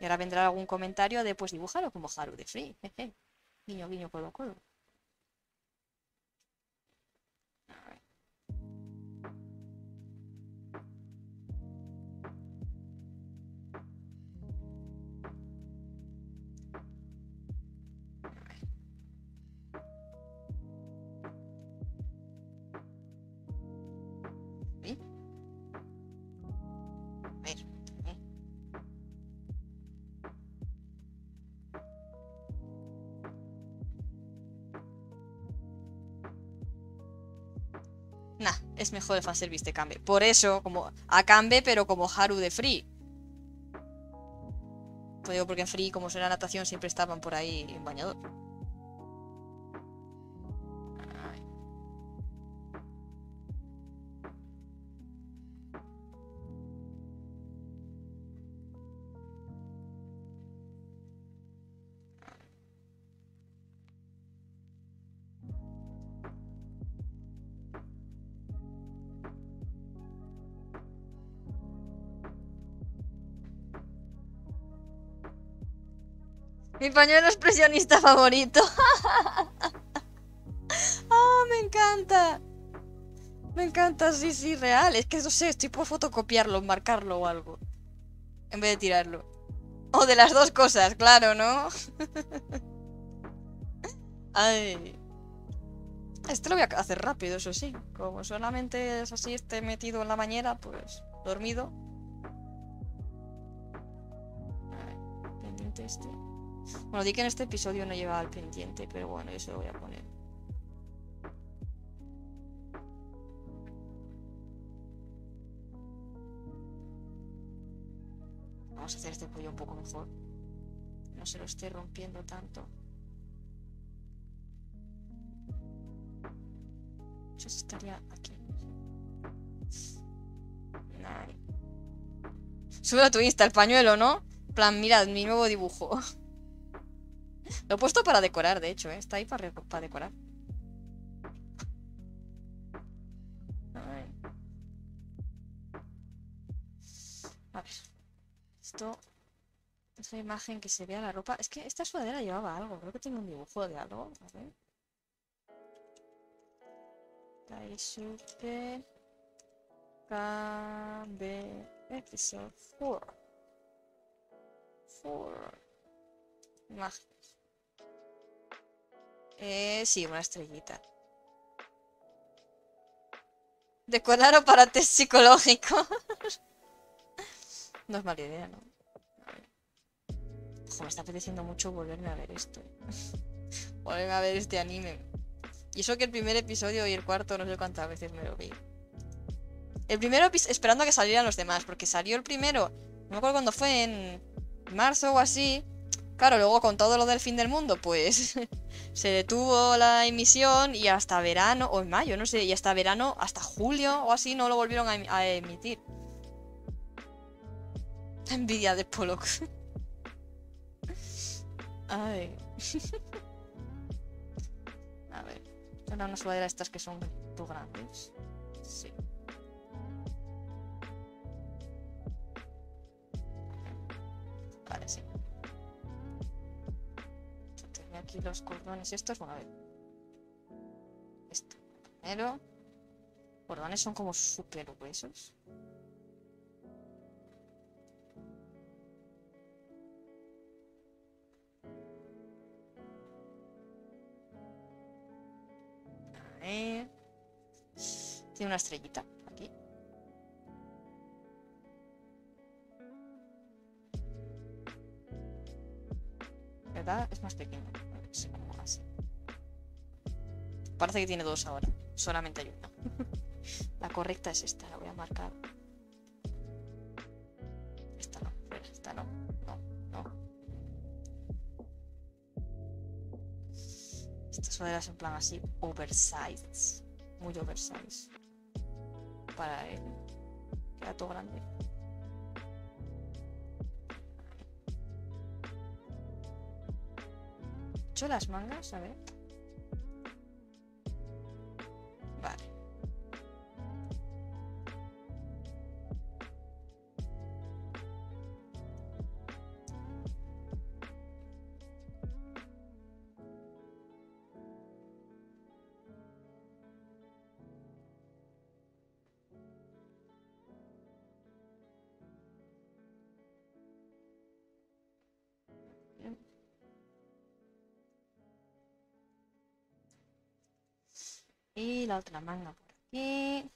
Y ahora vendrá algún comentario de, pues dibújalo como Haru de Free. Guiño, guiño, codo, codo. Mejor el fanservice de Kambe. Por eso, como a Kambe, pero como Haru de Free. Pues digo, porque en Free, como será natación, siempre estaban por ahí en bañador. Mi pañuelo expresionista favorito. ¡Ah, me encanta! Me encanta, sí, sí, real. Es que no sé, estoy por fotocopiarlo, marcarlo o algo. En vez de tirarlo. O de las dos cosas, claro, ¿no? Ay. Esto lo voy a hacer rápido, eso sí. Como solamente es así, esté metido en la bañera, pues dormido. pendiente este. Bueno, di que en este episodio no llevaba el pendiente, pero bueno, yo se lo voy a poner. Vamos a hacer este pollo un poco mejor. No se lo esté rompiendo tanto. Yo estaría aquí. Sube a tu Insta el pañuelo, ¿no? plan, mirad, mi nuevo dibujo. Lo he puesto para decorar, de hecho, ¿eh? Está ahí para, para decorar. A ver. Esto... Esta imagen que se vea la ropa. Es que esta sudadera llevaba algo. Creo que tiene un dibujo de algo. A ver. Daisuke Kabe Episode 4. 4. Imagen. Eh, sí, una estrellita. Decorar para test psicológico. no es mala idea, ¿no? Jo, me está apeteciendo mucho volverme a ver esto. volverme a ver este anime. Y eso que el primer episodio y el cuarto no sé cuántas veces me lo vi. El primero esperando a que salieran los demás, porque salió el primero, no me acuerdo cuándo fue, en marzo o así. Claro, luego con todo lo del fin del mundo, pues se detuvo la emisión y hasta verano, o en mayo, no sé, y hasta verano, hasta julio o así, no lo volvieron a, emitir. envidia de Pollock. Ay. a ver, una una sudadera estas que son muy grandes. Sí. Vale, sí. Aquí los cordones estos. Bueno, a ver. Esto. Primero. Cordones son como súper huesos. Tiene una estrellita. es más pequeño. Parece que tiene dos ahora. Solamente hay una. la correcta es esta, la voy a marcar. Esta no, esta no. No, no. Estas sudaderas en plan así, oversized. Muy oversized. Para el gato grande. Las mangas? A ver. Y la otra manga por aquí.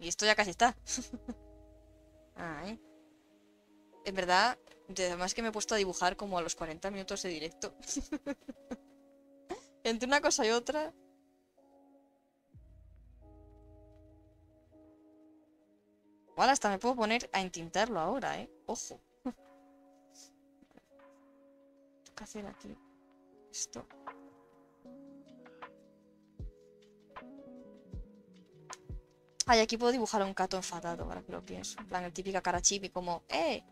Y esto ya casi está. En verdad, además que me he puesto a dibujar como a los 40 minutos de directo. Entre una cosa y otra. Igual hasta me puedo poner a entintarlo ahora, ¿eh? Ojo. ¿Qué hacer aquí? Esto. Ay, aquí puedo dibujar a un gato enfadado, ahora que lo pienso. En plan, el típica cara chibi como, ¡eh!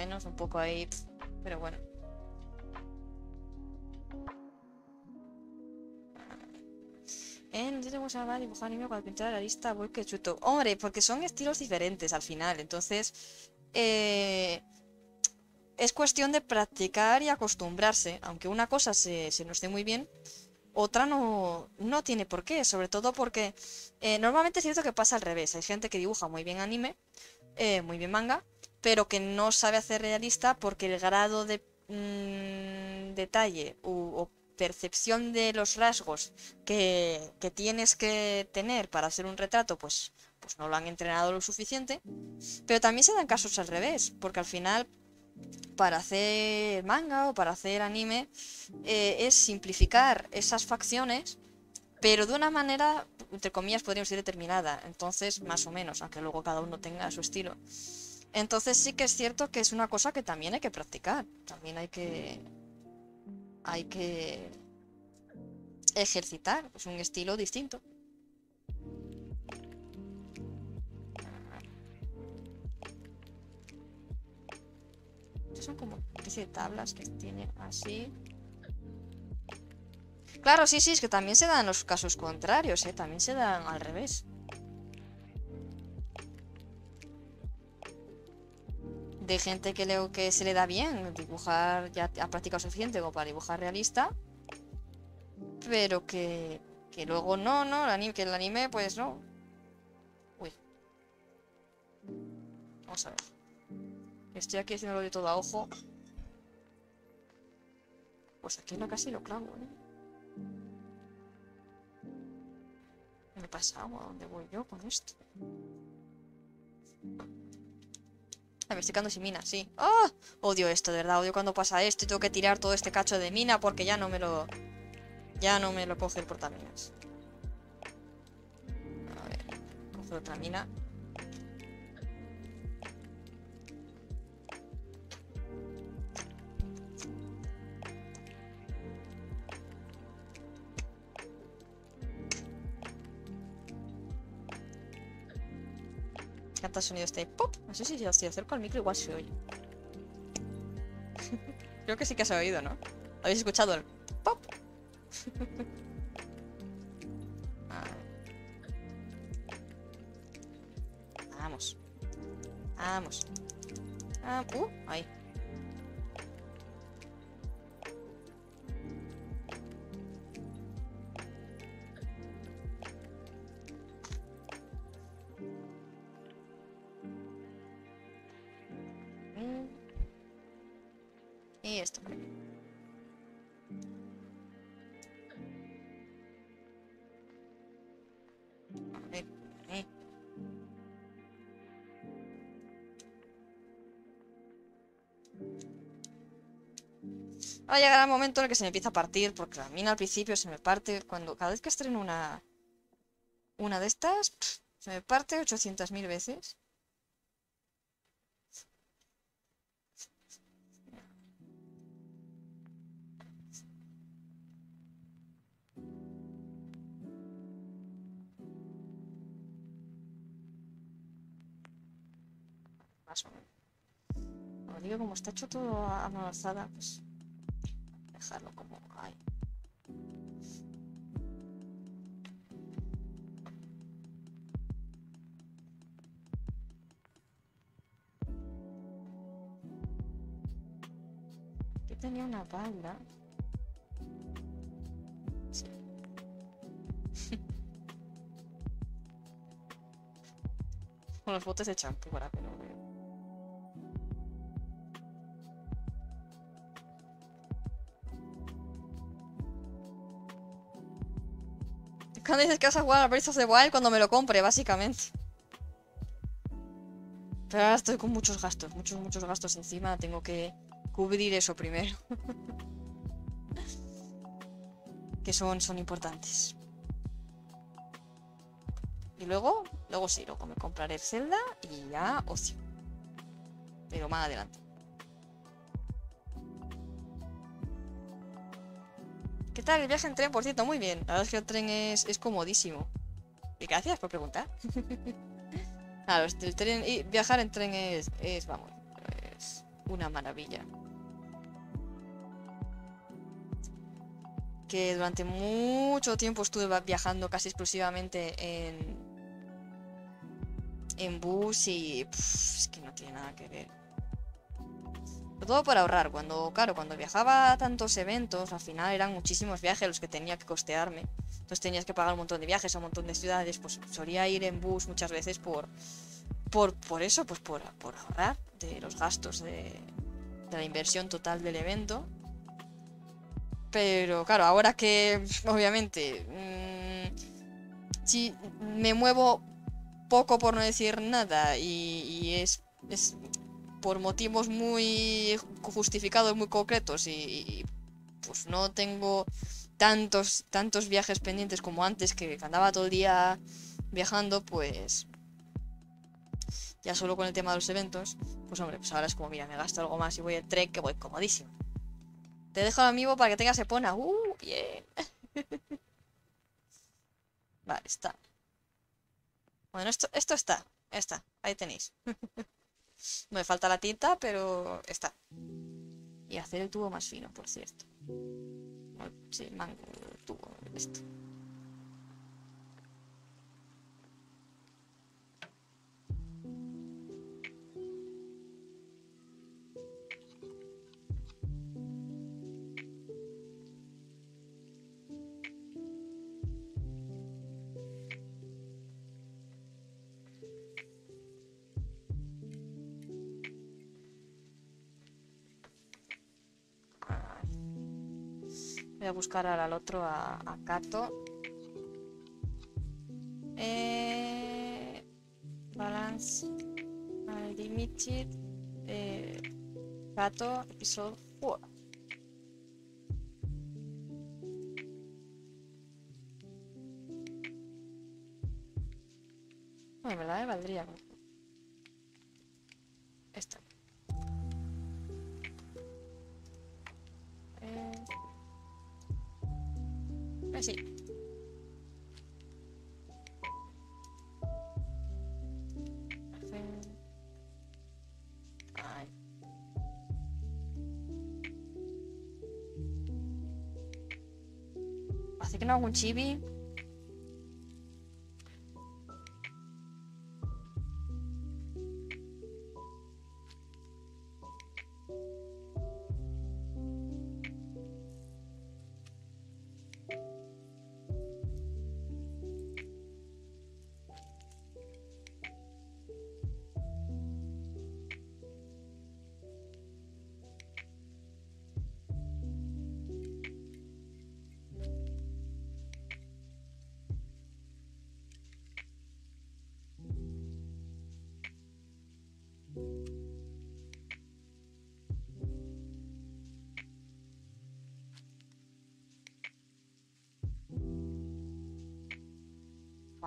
Menos, un poco ahí, pero bueno. En te a llamar dibujar anime cuando pintar la lista voy que chuto. Hombre, porque son estilos diferentes al final, entonces eh, es cuestión de practicar y acostumbrarse. Aunque una cosa se, se nos dé muy bien, otra no, no tiene por qué. Sobre todo porque eh, normalmente es cierto que pasa al revés. Hay gente que dibuja muy bien anime, eh, muy bien manga, pero que no sabe hacer realista porque el grado de mm, detalle o percepción de los rasgos que, tienes que tener para hacer un retrato, pues, pues no lo han entrenado lo suficiente. Pero también se dan casos al revés, porque al final para hacer manga o para hacer anime eh, es simplificar esas facciones, pero de una manera, entre comillas, podríamos decir determinada. Entonces, más o menos, aunque luego cada uno tenga su estilo. Entonces sí que es cierto que es una cosa que también hay que practicar. También hay que. Hay que ejercitar. Es un estilo distinto. Son como especie de tablas que tiene así. Claro, sí, sí, es que también se dan los casos contrarios, ¿eh? También se dan al revés. De gente que, le, que se le da bien dibujar, ya ha practicado suficiente como para dibujar realista. Pero que, que luego no, no, el anime, que el anime, pues no. Uy. Vamos a ver. Estoy aquí haciéndolo de todo a ojo. Pues aquí no casi lo clavo, ¿eh? ¿Qué me pasa? ¿A dónde voy yo con esto? Ah, me estoy quedando sin mina, sí. ¡Oh! Odio esto, de verdad. Odio cuando pasa esto y tengo que tirar todo este cacho de mina porque ya no me lo... Ya no me lo coge el portaminas. A ver, cojo otra mina. Sonido este pop. No sé si si acerco al micro igual se oye. Creo que sí que has oído, ¿no? ¿Habéis escuchado el pop? Vamos. Vamos. Ah, uh, ahí. A llegar el momento en el que se me empieza a partir, porque la mina al principio se me parte cuando cada vez que estreno una una de estas, se me parte 800.000 veces. Más o menos. Como digo, como está hecho todo a alzada, pues dejarlo como hay. Aquí tenía una bala. Sí. Con botes de champú para Cuando dices que vas a jugar a Breath of the Wild cuando me lo compre, básicamente. Pero ahora estoy con muchos gastos, muchos, muchos gastos encima. Tengo que cubrir eso primero. que son, son importantes. Y luego, luego sí, luego me compraré el Zelda y ya ocio. Pero más adelante. El viaje en tren, por cierto? Muy bien. La verdad es que el tren es, es comodísimo. Y gracias por preguntar. claro, el tren, y viajar en tren es, es, vamos, es una maravilla. Que durante mucho tiempo estuve viajando casi exclusivamente en, en bus y pff, es que no tiene nada que ver. Sobre todo para ahorrar. Cuando, claro, cuando viajaba a tantos eventos, al final eran muchísimos viajes los que tenía que costearme. Entonces tenías que pagar un montón de viajes a un montón de ciudades. Pues solía ir en bus muchas veces por, por, por eso, pues por, por ahorrar de los gastos de, de la inversión total del evento. Pero claro, ahora que obviamente mm, si me muevo poco por no decir nada y, y es, es por motivos muy justificados, muy concretos y, pues no tengo tantos, tantos viajes pendientes como antes que andaba todo el día viajando, pues ya solo con el tema de los eventos, pues hombre, pues ahora es como, mira, me gasto algo más y voy en tren que voy comodísimo. Te dejo el amigo para que tengas Epona. ¡Uh! Bien. vale, está. Bueno, esto, esto está. Está. Ahí tenéis. Me falta la tinta, pero está. Y hacer el tubo más fino, por cierto. Sí, mango, tubo, esto. A buscar ahora al otro, a, a Kato. Eh, balance Unlimited eh, Kato Episode Hace que no hago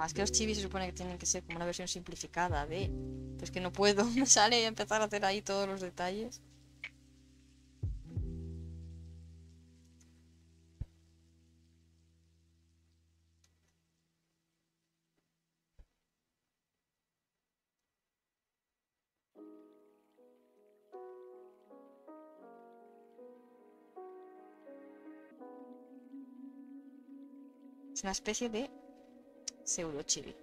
Ah, es que los chivis se supone que tienen que ser como una versión simplificada de... Pues que no puedo, me sale empezar a hacer ahí todos los detalles. Es una especie de pseudo chibi.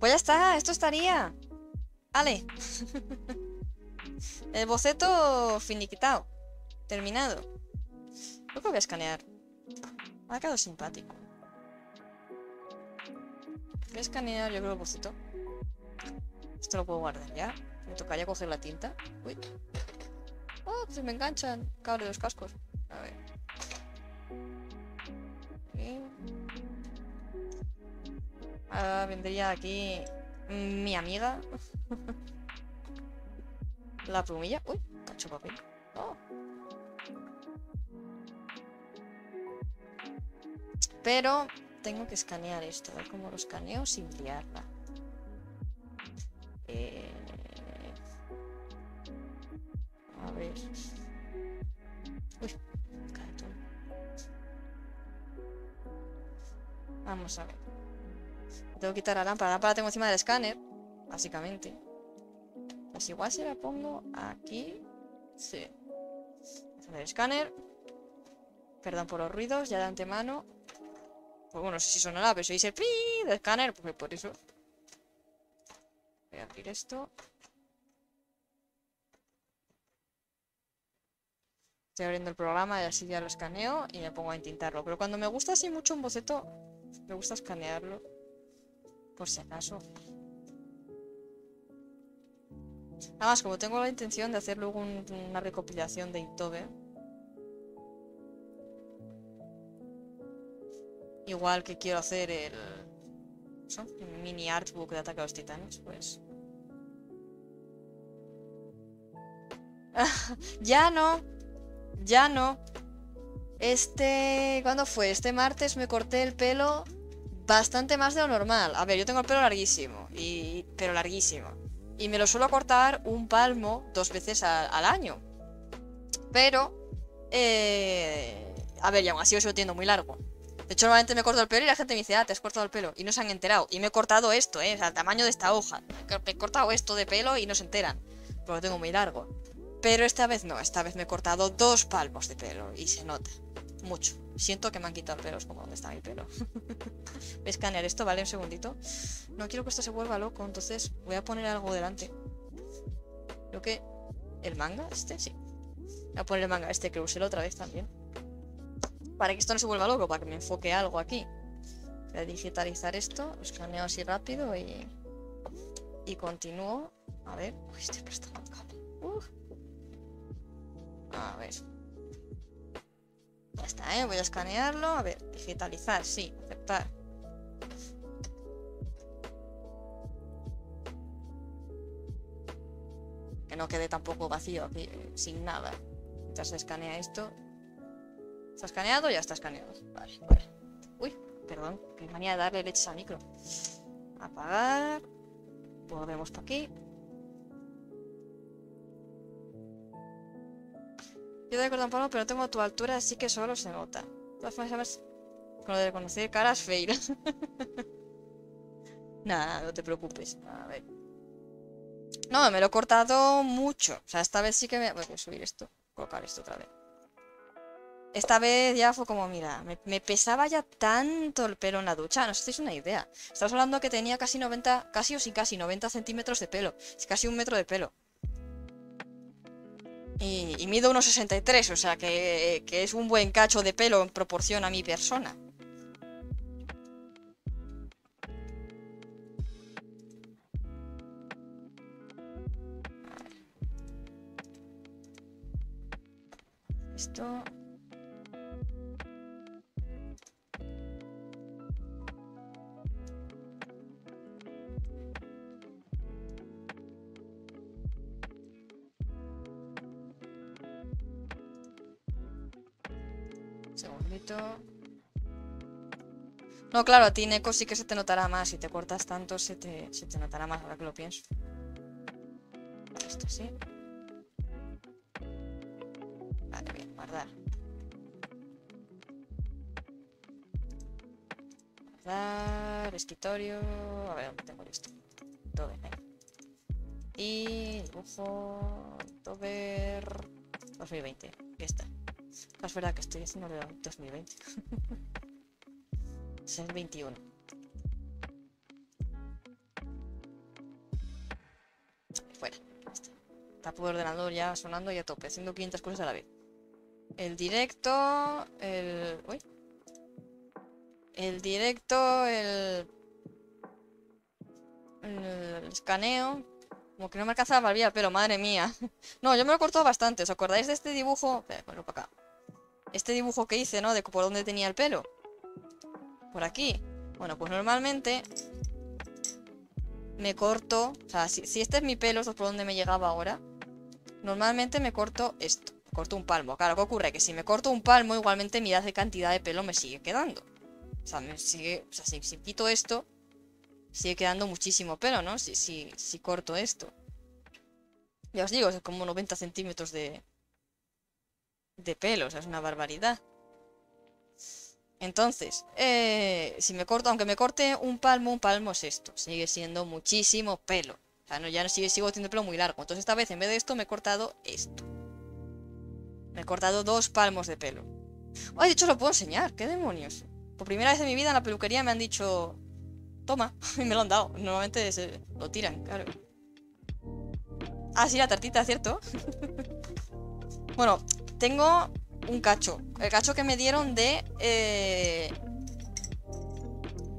Pues ya está, esto estaría. Vale. El boceto finiquitado. Terminado. Lo que voy a escanear. Ha quedado simpático. Voy a escanear yo creo el boceto. Esto lo puedo guardar ya. Me tocaría coger la tinta. Uy. Oh, se me enganchan. Cable los cascos. A ver. Bien. Ahora vendría aquí mi amiga. La plumilla. Uy, cacho papel. Oh. Pero tengo que escanear esto. A ver cómo lo escaneo sin liarla. Eh... A ver. Uy, todo. Vamos a ver. Tengo que quitar la lámpara. La lámpara la tengo encima del escáner, básicamente. Pues igual si la pongo aquí. Sí. El escáner. Perdón por los ruidos, ya de antemano. Pues bueno, no sé si sonará, pero si el pi del escáner, pues por eso. Voy a abrir esto. Estoy abriendo el programa y así ya lo escaneo y me pongo a intentarlo. Pero cuando me gusta así mucho un boceto, me gusta escanearlo. Por si acaso. Además, como tengo la intención de hacer luego un- una recopilación de Inktober. Igual que quiero hacer el, eso, el mini artbook de Ataque a los Titanes, pues... ya no, ya no. Este... ¿Cuándo fue? Este martes me corté el pelo bastante más de lo normal. A ver, yo tengo el pelo larguísimo, y... pero larguísimo. Y me lo suelo cortar un palmo dos veces al año. Pero... eh, A ver, y aún así lo sigo teniendo muy largo. De hecho, normalmente me corto el pelo y la gente me dice, ah, te has cortado el pelo. Y no se han enterado. Y me he cortado esto, ¿eh? O sea, el tamaño de esta hoja. Me he cortado esto de pelo y no se enteran. Porque lo tengo muy largo. Pero esta vez no. Esta vez me he cortado dos palmos de pelo. Y se nota. Mucho. Siento que me han quitado pelos como donde está mi pelo. Voy a escanear esto, ¿vale? Un segundito. No quiero que esto se vuelva loco, entonces voy a poner algo delante. Creo que... ¿El manga? ¿Este? Sí. Voy a poner el manga este que lo usé otra vez también. Para que esto no se vuelva loco, para que me enfoque algo aquí. Voy a digitalizar esto, lo escaneo así rápido y... Y continúo. A ver... Uy, estoy prestando cable. Uf. A ver. Ya está, ¿eh? Voy a escanearlo. A ver, digitalizar, sí. Aceptar. Que no quede tampoco vacío aquí, sin nada. Mientras se escanea esto. ¿Está escaneado? Ya está escaneado. Vale, vale. Uy, perdón, que manía de darle leches al micro. Apagar. Volvemos para aquí. Yo te un palo, pero no tengo tu altura, así que solo se nota. Todas formas, con lo de reconocer caras, fail. Nada, no te preocupes. A ver. No, me lo he cortado mucho. O sea, esta vez sí que me... Voy a subir esto. Colocar esto otra vez. Esta vez ya fue como, mira, me, me pesaba ya tanto el pelo en la ducha. No os hacéis una idea. Estamos hablando que tenía casi 90, casi o sin casi 90 centímetros de pelo. Es casi un metro de pelo. Y, mido unos 63, o sea que, que es un buen cacho de pelo en proporción a mi persona. Esto... No, claro, a ti, Neko, sí que se te notará más. Si te cortas tanto, se te, se te notará más, ahora que lo pienso. Esto sí. Vale, bien, guardar. Guardar, escritorio. A ver, ¿dónde tengo esto? Bien, ahí. Y dibujo. Tover 2020. Ya está. Es verdad que estoy haciendo de 2020. es el 21. Fuera. Está por ordenador ya sonando y a tope, haciendo 500 cosas a la vez. El directo, el... Uy. El directo, el... El escaneo. Como que no me alcanza la barbilla, pero madre mía. No, yo me lo he cortado bastante. ¿Os acordáis de este dibujo? Espera, ponlo para acá. Este dibujo que hice, ¿no? De por dónde tenía el pelo. Por aquí. Bueno, pues normalmente me corto. O sea, si, si este es mi pelo, esto es por donde me llegaba ahora. Normalmente me corto esto. Corto un palmo. Claro, ¿qué ocurre? Que si me corto un palmo, igualmente mirad de cantidad de pelo me sigue quedando. O sea, me sigue. O sea, si, si quito esto, sigue quedando muchísimo pelo, ¿no? Si, si, si corto esto. Ya os digo, es como 90 centímetros de, de pelo, o sea, es una barbaridad. Entonces, eh, si me corto, aunque me corte un palmo, un palmo es esto. Sigue siendo muchísimo pelo. O sea, no, ya no sigue, sigo teniendo el pelo muy largo. Entonces esta vez, en vez de esto, me he cortado esto. Me he cortado dos palmos de pelo. Ay, de hecho lo puedo enseñar. ¿Qué demonios? Por primera vez en mi vida en la peluquería me han dicho... Toma, y me lo han dado. Normalmente lo tiran, claro. Ah, sí, la tartita, ¿cierto? bueno, tengo un cacho. El cacho que me dieron de... Eh,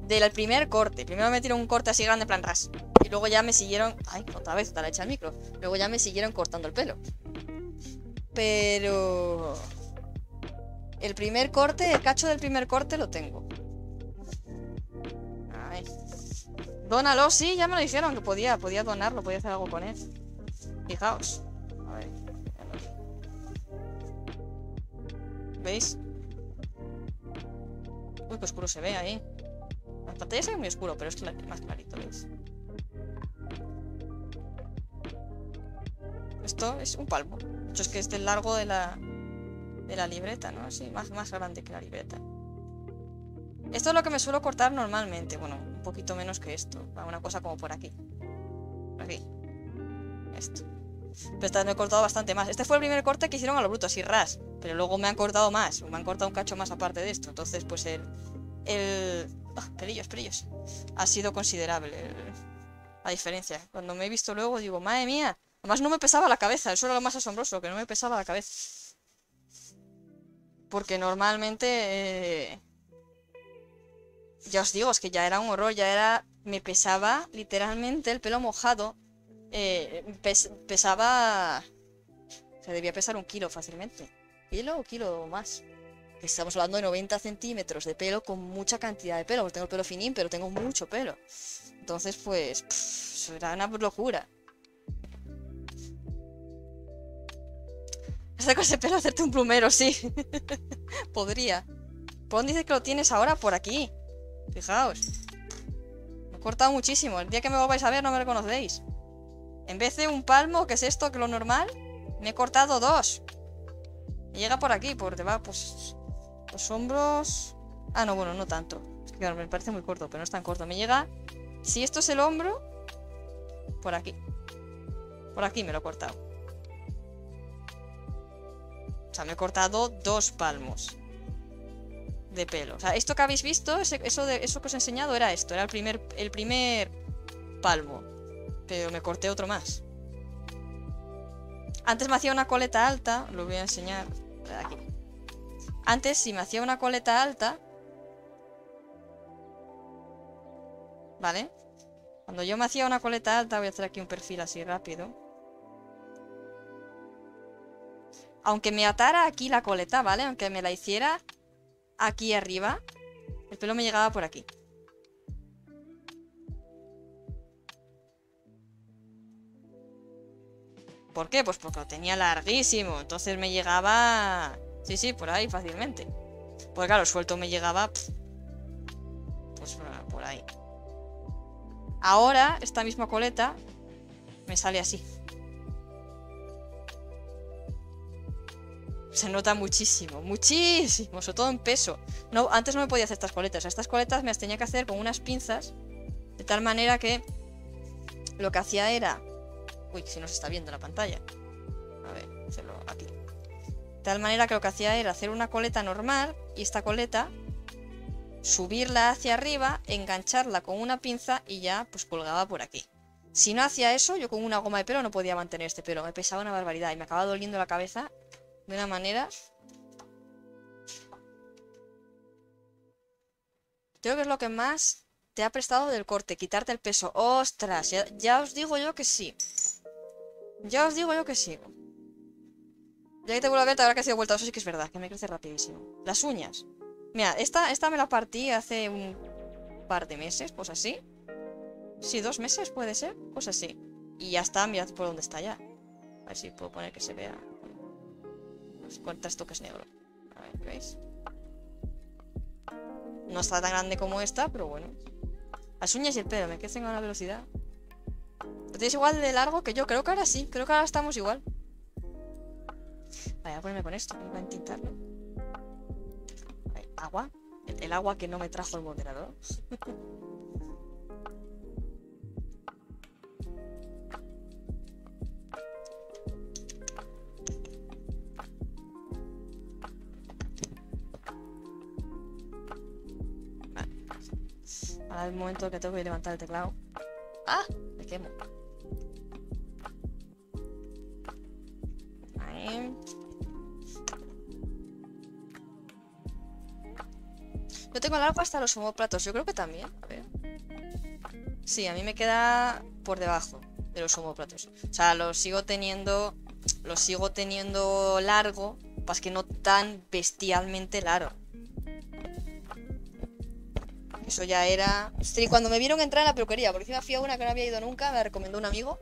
del primer corte. Primero me tiró un corte así grande, plan ras. Y luego ya me siguieron. Ay, otra vez, está la hecha el micro. Luego ya me siguieron cortando el pelo. Pero. El primer corte, el cacho del primer corte lo tengo. Ay. Dónalo, sí, ya me lo dijeron que podía, podía donarlo, podía hacer algo con él. Fijaos. ¿Veis? Uy, qué oscuro se ve ahí. La pantalla se ve muy oscuro, pero es más clarito, ¿veis? Esto es un palmo. De hecho, es que es del largo de la, de la libreta, ¿no? Así, más, más grande que la libreta. Esto es lo que me suelo cortar normalmente. Bueno, un poquito menos que esto. Una cosa como por aquí. Por aquí. Esto. Pero esta me he cortado bastante más. Este fue el primer corte que hicieron a lo bruto, así ras. Pero luego me han cortado más. Me han cortado un cacho más aparte de esto. Entonces, pues el... El... Ah, pelillos, pelillos. Ha sido considerable la diferencia. Cuando me he visto luego digo, madre mía. Además no me pesaba la cabeza. Eso era lo más asombroso, que no me pesaba la cabeza. Porque normalmente... Eh, ya os digo, es que ya era un horror. Ya era... Me pesaba literalmente el pelo mojado eh, pesaba... Se debía pesar un kilo fácilmente. ¿Kilo o kilo más? Estamos hablando de 90 centímetros de pelo con mucha cantidad de pelo. Tengo el pelo finín, pero tengo mucho pelo. Entonces, pues... Era una locura. con ese pelo hacerte un plumero, sí. Podría. ¿Por dónde dices que lo tienes ahora? Por aquí. Fijaos. Me he cortado muchísimo. El día que me volváis a ver no me reconocéis. En vez de un palmo, que es esto, que lo normal, me he cortado dos. Me llega por aquí, por debajo, pues... Los hombros... Ah, no, bueno, no tanto. Es que me parece muy corto, pero no es tan corto. Me llega... Si esto es el hombro... Por aquí. Por aquí me lo he cortado. O sea, me he cortado dos palmos de pelo. O sea, esto que habéis visto, eso, eso que os he enseñado era esto. Era el primer, el primer palmo. Pero me corté otro más. Antes me hacía una coleta alta. Lo voy a enseñar. Antes, si me hacía una coleta alta. ¿Vale? Cuando yo me hacía una coleta alta, voy a hacer aquí un perfil así rápido. Aunque me atara aquí la coleta, ¿vale? Aunque me la hiciera aquí arriba, el pelo me llegaba por aquí. ¿Por qué? Pues porque lo tenía larguísimo. Entonces me llegaba... Sí, sí, por ahí fácilmente. Pues claro, suelto me llegaba... Pues por ahí. Ahora, esta misma coleta me sale así. Se nota muchísimo, muchísimo, sobre todo en peso. No, antes no me podía hacer estas coletas. estas coletas me las tenía que hacer con unas pinzas, de tal manera que lo que hacía era Uy, si no se está viendo la pantalla. A ver, hacerlo aquí. De tal manera que lo que hacía era hacer una coleta normal y esta coleta subirla hacia arriba, engancharla con una pinza y ya pues colgaba por aquí. Si no hacía eso, yo con una goma de pelo no podía mantener este pelo. Me pesaba una barbaridad y me acababa doliendo la cabeza de una manera... Creo que es lo que más te ha prestado del corte, quitarte el peso. ¡Ostras! ya os digo yo que sí. Ya os digo yo que sí. Ya que te vuelvo a ver, te habrá crecido vuelta. Eso sí que es verdad, que me crece rapidísimo. Las uñas. Mira, esta, esta me la partí hace un par de meses, pues así. Sí, dos meses puede ser, pues así. Y ya está, mirad por dónde está ya. A ver si puedo poner que se vea. Tres toques negro. A ver, ¿veis? No está tan grande como esta, pero bueno. Las uñas y el pelo me crecen a una velocidad. ¿Lo tienes igual de largo que yo? Creo que ahora sí. Creo que ahora estamos igual. Voy a ponerme con esto. Voy a intentarlo. agua. El, agua que no me trajo el moderador. Ahora es el momento que tengo que levantar el teclado. ¡Ah! Me quemo. Yo tengo largo hasta los homoplatos, yo creo que también. A ver. Sí, a mí me queda por debajo de los homóplatos. O sea, lo sigo teniendo. Lo sigo teniendo largo. Pues que no tan bestialmente largo. Eso ya era. Sí, cuando me vieron entrar en la peluquería, porque encima fui a una que no había ido nunca, me recomendó un amigo.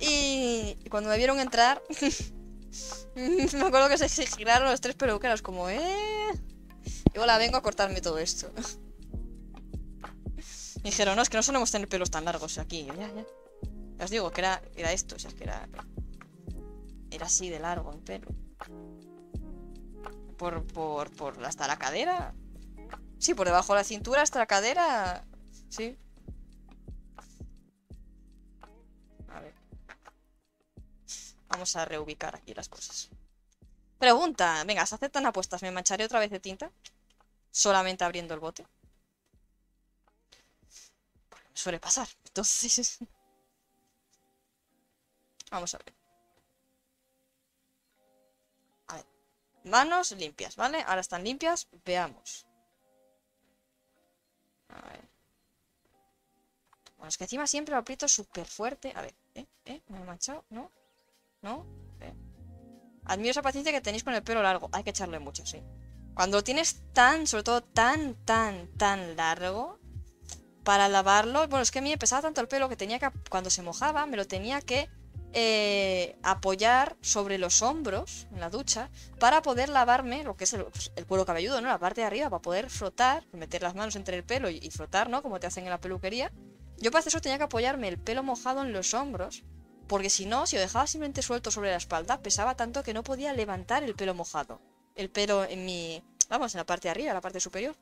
Y cuando me vieron entrar, me acuerdo que se giraron los tres peluqueros, como, eh. Y hola, vengo a cortarme todo esto. Me dijeron, no, es que no solemos tener pelos tan largos aquí. Ya, ya. Ya os digo que era, era esto, o sea, es que era. Era así de largo el pelo. Por, por, por hasta la cadera. Sí, por debajo de la cintura hasta la cadera. Sí. A ver. Vamos a reubicar aquí las cosas. Pregunta. Venga, ¿se aceptan apuestas? ¿Me mancharé otra vez de tinta? Solamente abriendo el bote. Porque suele pasar. Entonces... Vamos a ver. A ver. Manos limpias, ¿vale? Ahora están limpias. Veamos. A ver. Bueno, es que encima siempre lo aprieto súper fuerte. A ver, ¿eh? ¿eh? ¿Me he manchado? ¿No? ¿No? ¿Eh? Admiro esa paciencia que tenéis con el pelo largo. Hay que echarle mucho, sí. Cuando lo tienes tan, sobre todo tan, tan, tan largo, para lavarlo... Bueno, es que a mí me pesaba tanto el pelo que tenía que... Cuando se mojaba, me lo tenía que eh, apoyar sobre los hombros en la ducha para poder lavarme lo que es el, pues, cuero cabelludo, ¿no? La parte de arriba, para poder frotar, meter las manos entre el pelo y, frotar, ¿no? Como te hacen en la peluquería. Yo para hacer eso tenía que apoyarme el pelo mojado en los hombros, porque si no, si lo dejaba simplemente suelto sobre la espalda, pesaba tanto que no podía levantar el pelo mojado. El pelo en mi... Vamos, en la parte de arriba, la parte superior.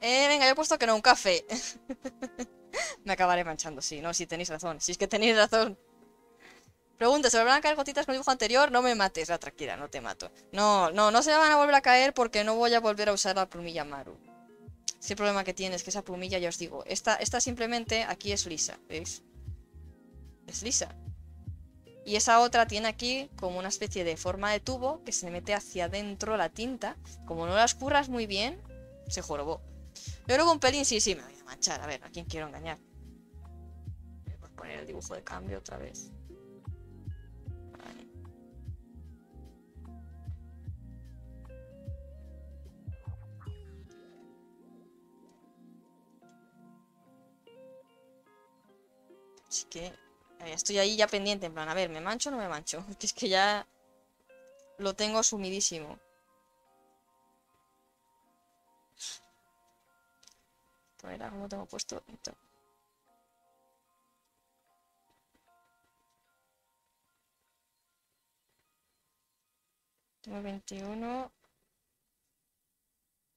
Eh, venga, yo he puesto que no, un café. Me acabaré manchando, sí, no, si tenéis razón. Si es que tenéis razón. Pregunta, ¿se van a caer gotitas con el dibujo anterior? No me mates, la tranquila, no te mato. No, no, no se van a volver a caer porque no voy a volver a usar la plumilla Maru. Si el problema que tiene es que esa plumilla, ya os digo, esta, esta simplemente aquí es lisa, ¿veis? Es lisa. Y esa otra tiene aquí como una especie de forma de tubo que se mete hacia adentro la tinta. Como no la escurras muy bien, se jorobó. Yo creo que un pelín sí, sí, me voy a manchar. A ver, ¿a quién quiero engañar? Voy a poner el dibujo de cambio otra vez. Así que estoy ahí ya pendiente, en plan, a ver, ¿me mancho o no me mancho? Porque es que ya lo tengo asumidísimo. Era como tengo puesto. Tengo 21.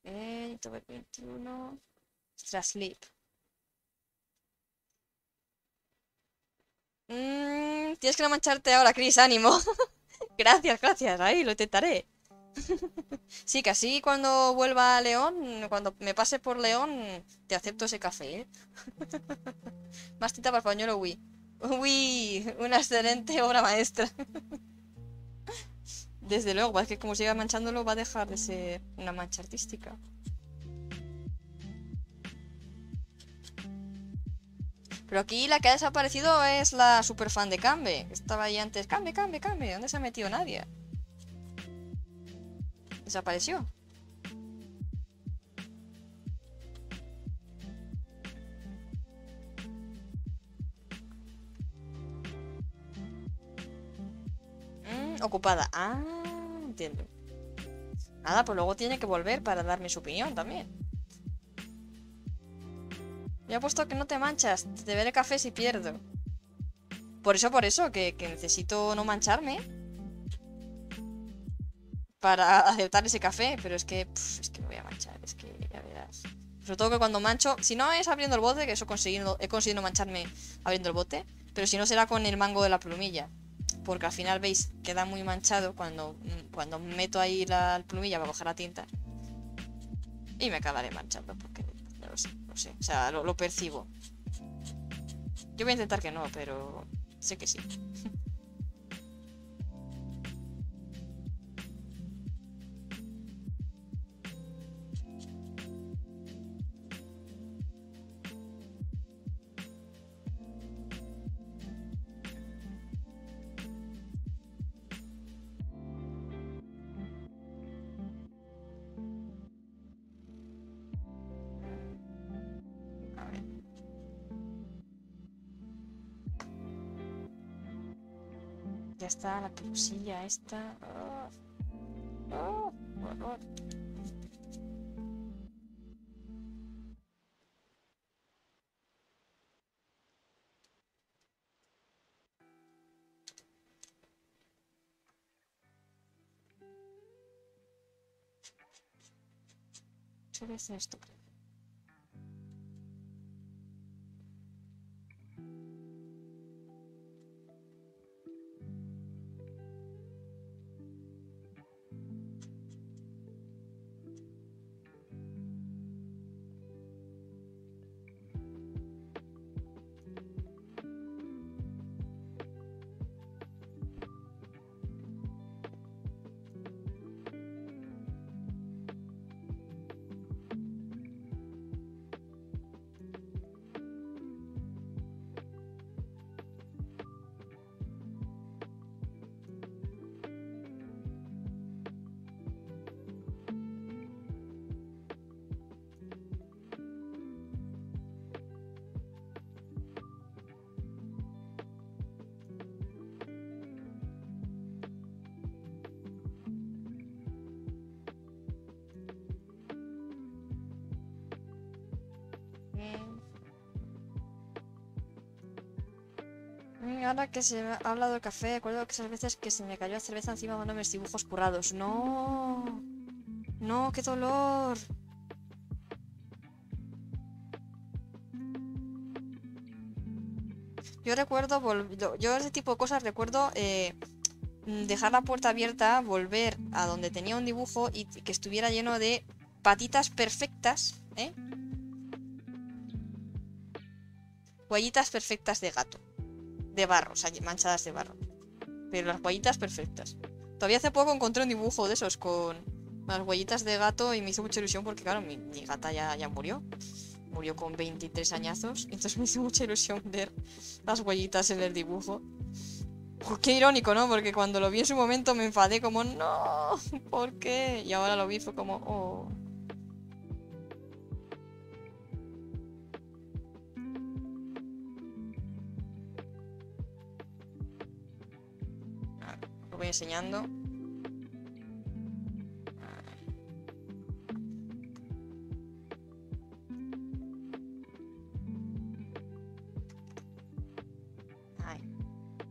Eh, tengo 21. Extra sleep. Mm, tienes que no mancharte ahora, Chris, ánimo. gracias, gracias. Ahí lo intentaré. Sí, que así cuando vuelva a León, cuando me pase por León, te acepto ese café, ¿eh? Más tinta para español, uy. Uy, una excelente obra maestra. Desde luego, es que como siga manchándolo va a dejar de ser una mancha artística. Pero aquí la que ha desaparecido es la super fan de Cambe. Estaba ahí antes. Cambe, Cambe, Cambe. ¿Dónde se ha metido nadie? Desapareció. Mm, ocupada. Ah, entiendo. Nada, pues luego tiene que volver para darme su opinión también. Ya he puesto que no te manchas. Te veré café si pierdo. Por eso, por eso, que, que necesito no mancharme para aceptar ese café, pero es que, es que me voy a manchar, es que ya verás. Sobre todo que cuando mancho, si no es abriendo el bote, que eso conseguido, he conseguido mancharme abriendo el bote, pero si no será con el mango de la plumilla. Porque al final, veis, queda muy manchado cuando, cuando meto ahí la plumilla para coger la tinta. Y me acabaré manchando, porque no lo sé. O sea, lo percibo. Yo voy a intentar que no, pero sé que sí. Está, la pelusilla esta. Horror. ¿Qué es esto? Ahora que se ha hablado del café, recuerdo que esas veces que se me cayó la cerveza encima dándome mis dibujos currados. ¡No! ¡No, qué dolor! Yo recuerdo, yo ese tipo de cosas recuerdo eh, dejar la puerta abierta, volver a donde tenía un dibujo y que estuviera lleno de patitas perfectas, ¿eh? Huellitas perfectas de gato. De barro, o sea, manchadas de barro. Pero las huellitas perfectas. Todavía hace poco encontré un dibujo de esos con las huellitas de gato y me hizo mucha ilusión porque, claro, mi, gata ya, ya murió. Murió con 23 añazos. Entonces me hizo mucha ilusión ver las huellitas en el dibujo. Oh, qué irónico, ¿no? Porque cuando lo vi en su momento me enfadé como, no, ¿por qué? Y ahora lo vi fue como, oh. Enseñando. Ay.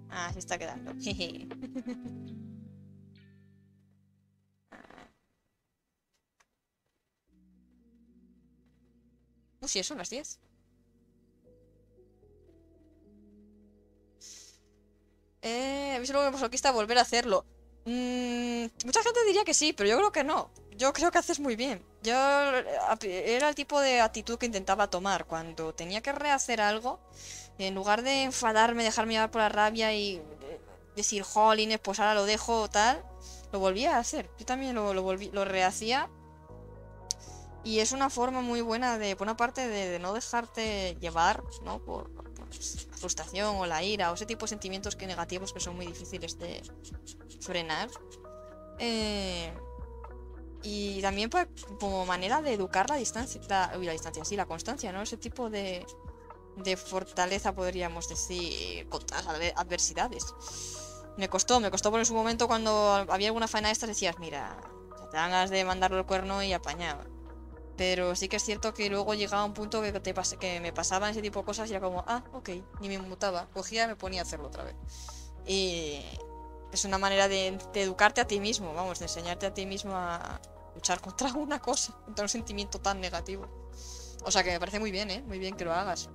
Ah, se está quedando. Jeje. Uy, sí, son las 10. Eh, ¿habéis algo masoquista volver a hacerlo? Mm, mucha gente diría que sí, pero yo creo que no. Yo creo que haces muy bien. Yo era el tipo de actitud que intentaba tomar cuando tenía que rehacer algo. En lugar de enfadarme, dejarme llevar por la rabia y eh, decir, jolines, pues ahora lo dejo o tal, lo volvía a hacer. Yo también lo, lo volví, lo rehacía. Y es una forma muy buena de, por una parte, de, no dejarte llevar, ¿no? Por, frustración o la ira o ese tipo de sentimientos que negativos que son muy difíciles de frenar. Eh, y también pues, como manera de educar la distancia, la, uy, la distancia, sí, la constancia, ¿no? Ese tipo de, de fortaleza, podríamos decir, contra las adver- adversidades. Me costó, me costó por en su momento cuando había alguna faena de estas decías, mira, te dan ganas de mandarlo el cuerno y apañaba. Pero sí que es cierto que luego llegaba un punto que, te pas- que me pasaban ese tipo de cosas y era como, ah, ok, ni me mutaba. Cogía y me ponía a hacerlo otra vez. Y es una manera de, de educarte a ti mismo, vamos, de enseñarte a ti mismo a luchar contra una cosa, contra un sentimiento tan negativo. O sea que me parece muy bien, ¿eh? Muy bien que lo hagas.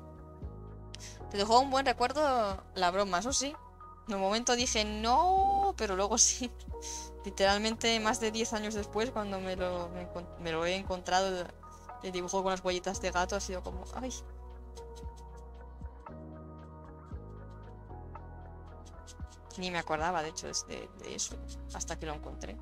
Te dejó un buen recuerdo la broma, eso sí. En un momento dije no, pero luego sí. Literalmente más de 10 años después, cuando me lo, he encontrado, el dibujo con las huellitas de gato ha sido como, ay. Ni me acordaba, de hecho, de, eso, hasta que lo encontré.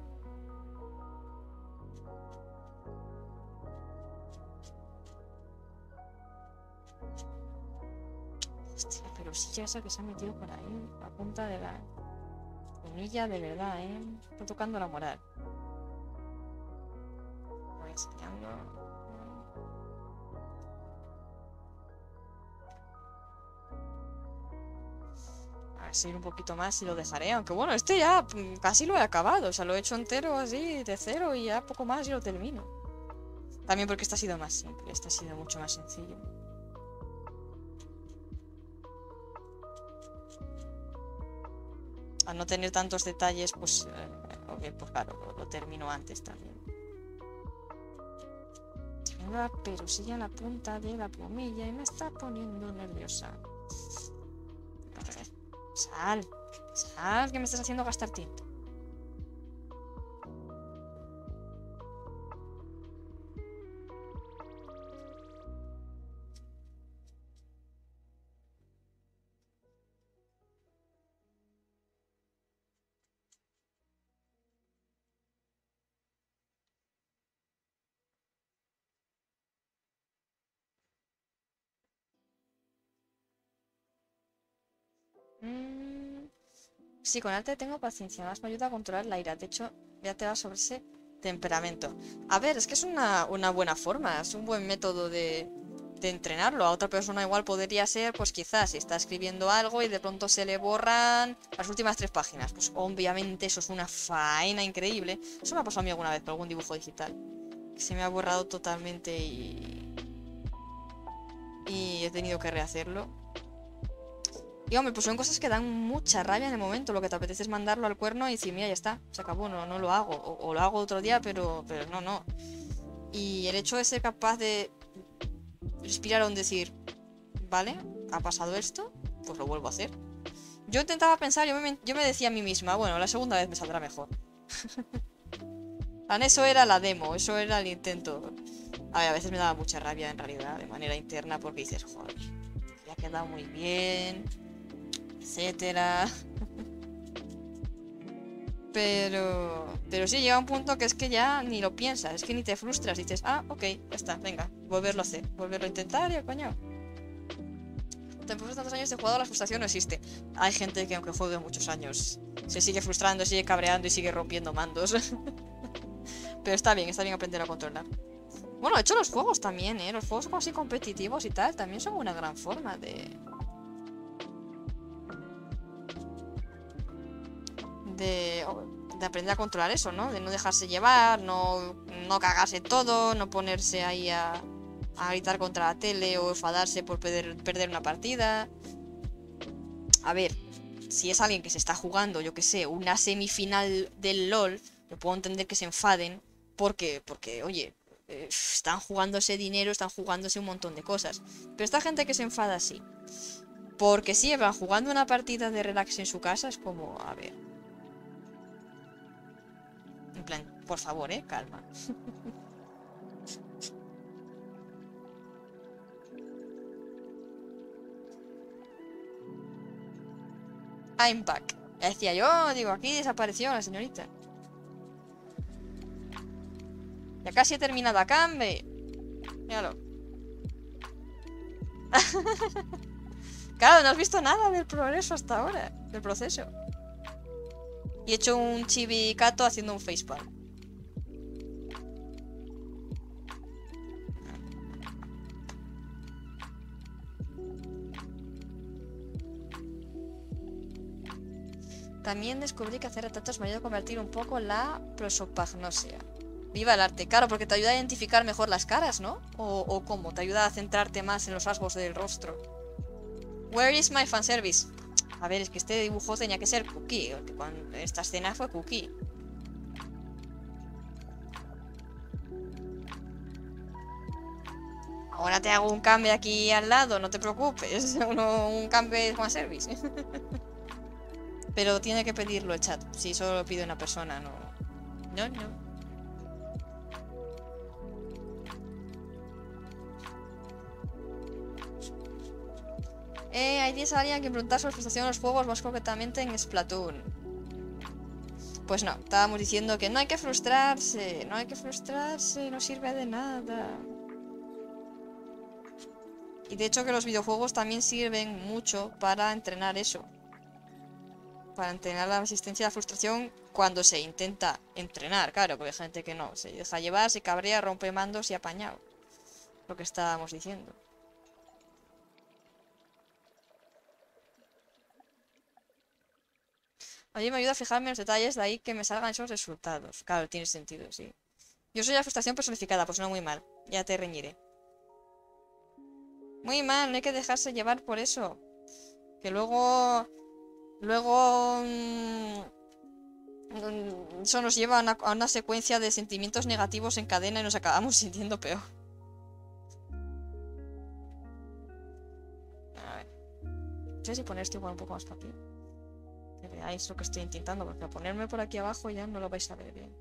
Hostia, pero sí ya esa que se ha metido por ahí, a punta de la unilla de verdad, ¿eh? Está tocando la moral. Voy enseñando. A ver seguir un poquito más y lo dejaré. Aunque bueno, este ya casi lo he acabado. O sea, lo he hecho entero así, de cero, y ya poco más y lo termino. También porque este ha sido más simple, este ha sido mucho más sencillo. Al no tener tantos detalles, pues, eh, pues claro, lo, termino antes también. La perusilla en la punta de la plumilla y me está poniendo nerviosa. Sal, sal, que me estás haciendo gastar tinta. Mm, sí, con arte tengo paciencia, más me ayuda a controlar la ira. De hecho, ya te va sobre ese temperamento. A ver, es que es una, buena forma, es un buen método de, de, entrenarlo. A otra persona igual podría ser, pues quizás, si está escribiendo algo y de pronto se le borran las últimas tres páginas. Pues obviamente eso es una faena increíble. Eso me ha pasado a mí alguna vez por algún dibujo digital. Se me ha borrado totalmente y... Y he tenido que rehacerlo. Y hombre, pues son cosas que dan mucha rabia en el momento. Lo que te apetece es mandarlo al cuerno y decir, mira, ya está, se acabó, no, no lo hago. O, lo hago otro día, pero, pero no, no. Y el hecho de ser capaz de respirar o decir, vale, ha pasado esto, pues lo vuelvo a hacer. Yo intentaba pensar, yo me, yo me decía a mí misma, bueno, la segunda vez me saldrá mejor. eso era la demo, eso era el intento. A ver, a veces me daba mucha rabia en realidad, de manera interna, porque dices, joder, ya ha quedado muy bien etcétera. Pero, pero sí, llega un punto que es que ya ni lo piensas, es que ni te frustras, dices, ah, ok, ya está, venga, volverlo a hacer, volverlo a intentar y coño. Después de tantos años de jugado la frustración no existe. Hay gente que aunque juegue muchos años se sigue frustrando, sigue cabreando y sigue rompiendo mandos. pero está bien, está bien aprender a controlar. Bueno, de hecho los juegos también, ¿eh? Los juegos así competitivos y tal también son una gran forma de, de, aprender a controlar eso, ¿no? De no dejarse llevar, no, no cagarse todo, no ponerse ahí a, gritar contra la tele o enfadarse por perder, perder una partida. A ver, si es alguien que se está jugando, yo que sé, una semifinal del LOL, yo puedo entender que se enfaden porque, porque oye, eh, están jugándose dinero, están jugándose un montón de cosas. Pero esta gente que se enfada así, porque si van jugando una partida de relax en su casa, es como, a ver, por favor, eh, calma. I'm back. Decía yo, digo, aquí desapareció la señorita. Ya casi he terminado a Cambe. Míralo. claro, no has visto nada del progreso hasta ahora, del proceso. Y he hecho un chivicato haciendo un facepalm. También descubrí que hacer retratos me ayuda a convertir un poco la prosopagnosia. Viva el arte, claro, porque te ayuda a identificar mejor las caras, ¿no? O, o cómo, te ayuda a centrarte más en los rasgos del rostro. Where is my fanservice? A ver, es que este dibujo tenía que ser cookie. Cuando esta escena fue cookie. Ahora te hago un cambio aquí al lado, no te preocupes. un cambio de Juan Service. Pero tiene que pedirlo el chat. Si solo lo pide una persona, no. No, no. Eh, hay 10 alguien que preguntar sobre frustración en los juegos, más concretamente en Splatoon. Pues no, estábamos diciendo que no hay que frustrarse, no hay que frustrarse, no sirve de nada. Y de hecho que los videojuegos también sirven mucho para entrenar eso. Para entrenar la resistencia a la frustración cuando se intenta entrenar, claro, porque hay gente que no, se deja llevar, se cabrea, rompe mandos y apañado. Lo que estábamos diciendo. A mí me ayuda a fijarme en los detalles, de ahí que me salgan esos resultados. Claro, tiene sentido, sí. Yo soy la frustración personificada, pues no muy mal. Ya te reñiré. Muy mal, no hay que dejarse llevar por eso. Que luego... Luego... Mm, mm, eso nos lleva a una, secuencia de sentimientos negativos en cadena y nos acabamos sintiendo peor. A ver. No sé si poner esto igual un poco más para aquí. Que veáis lo que estoy intentando, porque a ponerme por aquí abajo ya no lo vais a ver bien.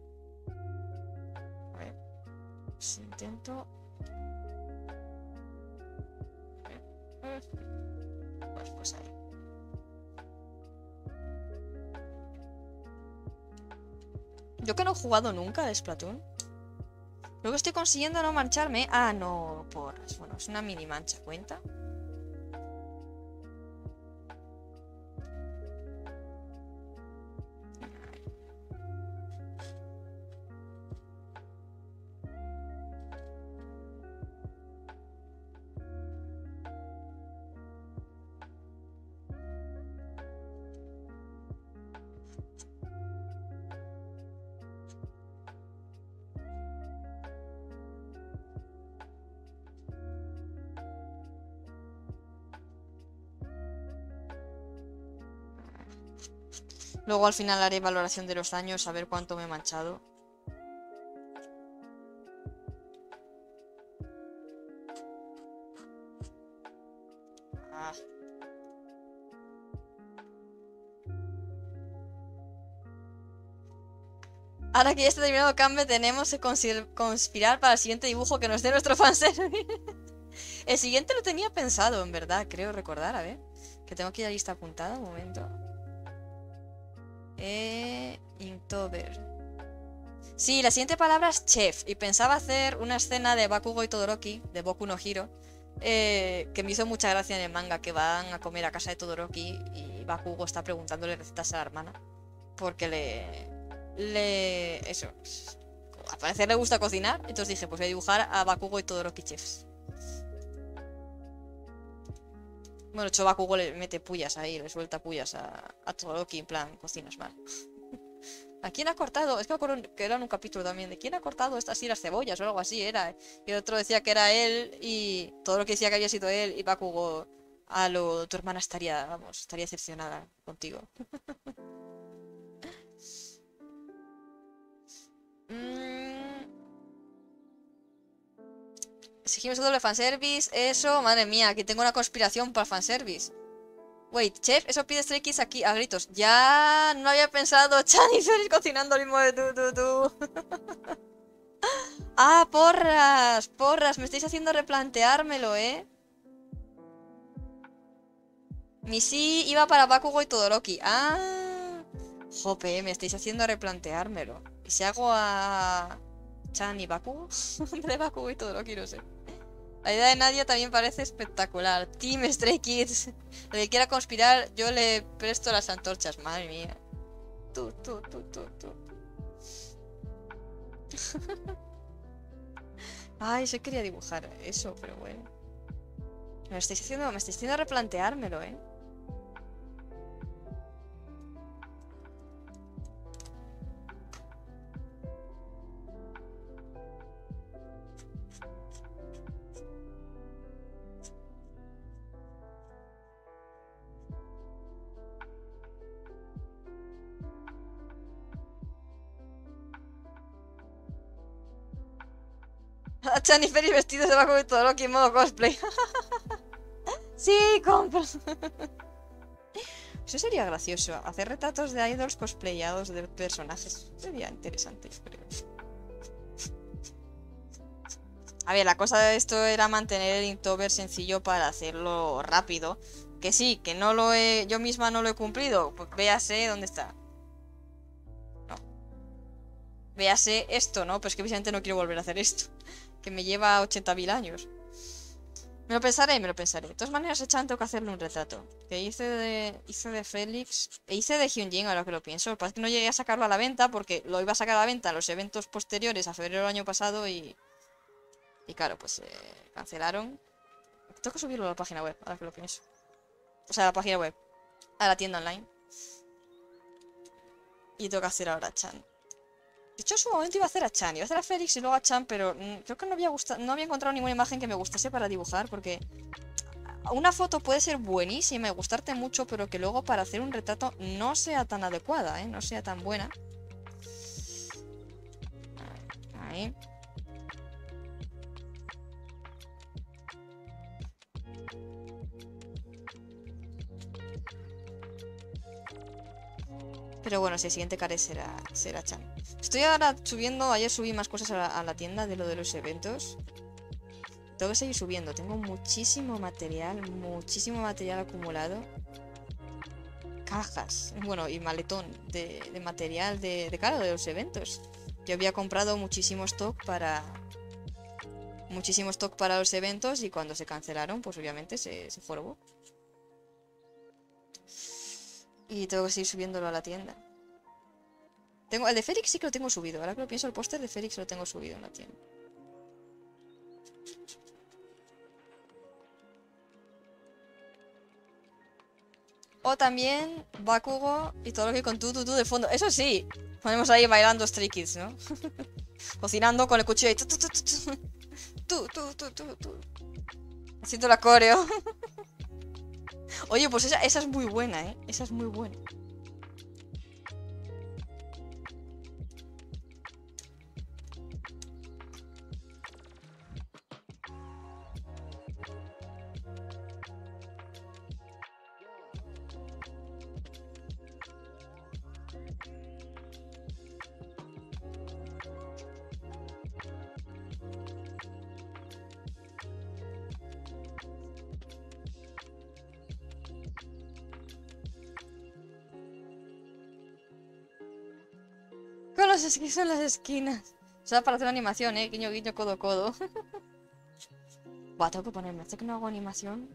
A ver. Si intento... A a. Pues, pues ahí. Yo que no he jugado nunca a Splatoon. Lo que estoy consiguiendo no mancharme. Ah, no, porras. Bueno, es una mini mancha, ¿cuenta? Luego al final haré valoración de los daños, a ver cuánto me he manchado. Ah. Ahora que ya está terminado cambio, tenemos que conspirar para el siguiente dibujo que nos dé nuestro fanservice. el siguiente lo tenía pensado, en verdad, creo recordar, a ver. Que tengo aquí la lista apuntada, un momento. Eh, Inktober. Sí, la siguiente palabra es chef. Y pensaba hacer una escena de Bakugo y Todoroki, de Boku no Hiro, eh, que me hizo mucha gracia en el manga, que van a comer a casa de Todoroki y Bakugo está preguntándole recetas a la hermana. Porque le... le... eso. Al parecer le gusta cocinar, entonces dije, pues voy a dibujar a Bakugo y Todoroki chefs. Bueno, Chobakugo le mete pullas ahí, le suelta pullas a, a Todoroki, en plan, cocinas mal. ¿A quién ha cortado? Es que me acuerdo que era un capítulo también. ¿De quién ha cortado estas y las cebollas o algo así? Era. Y el otro decía que era él y todo lo que decía que había sido él. Y Bakugo, a lo. Tu hermana estaría, vamos, estaría decepcionada contigo. mm. Exigimos un doble fanservice. Eso, madre mía, aquí tengo una conspiración para el fanservice. Wait, chef, eso pide Stray Kids aquí a gritos. Ya no había pensado. Chan y Feliz cocinando el mismo de tú, tú, tú. ah, porras, porras. Me estáis haciendo replanteármelo, ¿eh? Mi sí iba para Bakugo y Todoroki. Ah. Jope, me estáis haciendo replanteármelo. ¿Y si hago a... Chan y Bakugo? de Bakugo y Todoroki, no sé. La idea de Nadia también parece espectacular. Team Stray Kids. El que quiera conspirar, yo le presto las antorchas. Madre mía. Tú, tú, tú, tú, tú. Ay, yo quería dibujar eso, pero bueno. Me estáis haciendo, me estáis haciendo replanteármelo, ¿eh? Chan y Feliz vestidos de Bakugo y Todoroki en modo cosplay. sí, compro. Eso sería gracioso. Hacer retratos de idols cosplayados de personajes. Sería interesante, yo creo. A ver, la cosa de esto era mantener el Inktober sencillo para hacerlo rápido. Que sí, que no lo he. Yo misma no lo he cumplido. Pues véase dónde está. No. Véase esto, ¿no? Pero es que precisamente no quiero volver a hacer esto. Que me lleva 80.000 años. Me lo pensaré, me lo pensaré. De todas maneras, a Chan tengo que hacerle un retrato. Que hice de, hice de Félix. E hice de Hyunjin, ahora que lo pienso. Lo que es que no llegué a sacarlo a la venta porque lo iba a sacar a la venta en los eventos posteriores a febrero del año pasado y. Y claro, pues eh, cancelaron. Tengo que subirlo a la página web, ahora que lo pienso. O sea, a la página web. A la tienda online. Y tengo que hacer ahora Chan. De hecho, en su momento iba a hacer a Chan, iba a hacer a Félix y luego a Chan, pero mm, creo que no había, no había encontrado ninguna imagen que me gustase para dibujar, porque una foto puede ser buenísima y gustarte mucho, pero que luego para hacer un retrato no sea tan adecuada, ¿eh? no sea tan buena. Ahí. Pero bueno, si el siguiente care será, será Chan. Estoy ahora subiendo, ayer subí más cosas a la, tienda de lo de los eventos. Tengo que seguir subiendo, tengo muchísimo material, muchísimo material acumulado. Cajas, bueno, y maletón de, material de, de, de los eventos. Yo había comprado muchísimo stock para... Muchísimo stock para los eventos y cuando se cancelaron, pues obviamente se, se. Y tengo que seguir subiéndolo a la tienda. Tengo, el de Félix sí que lo tengo subido. Ahora que lo pienso, el póster de Félix lo tengo subido en la tienda. O también Bakugo y todo lo que con tu, tu, tu de fondo. Eso sí, ponemos ahí bailando Stray Kids, ¿no? Cocinando con el cuchillo ahí. Tú, tú, tú, tú, tú, tú, la coreo. Oye, pues esa, esa es muy buena, ¿eh? Esa es muy buena. Es que son las esquinas. O sea, para hacer animación, ¿eh? Guiño, guiño, codo, codo. Va, tengo que ponerme. Hace que no hago animación.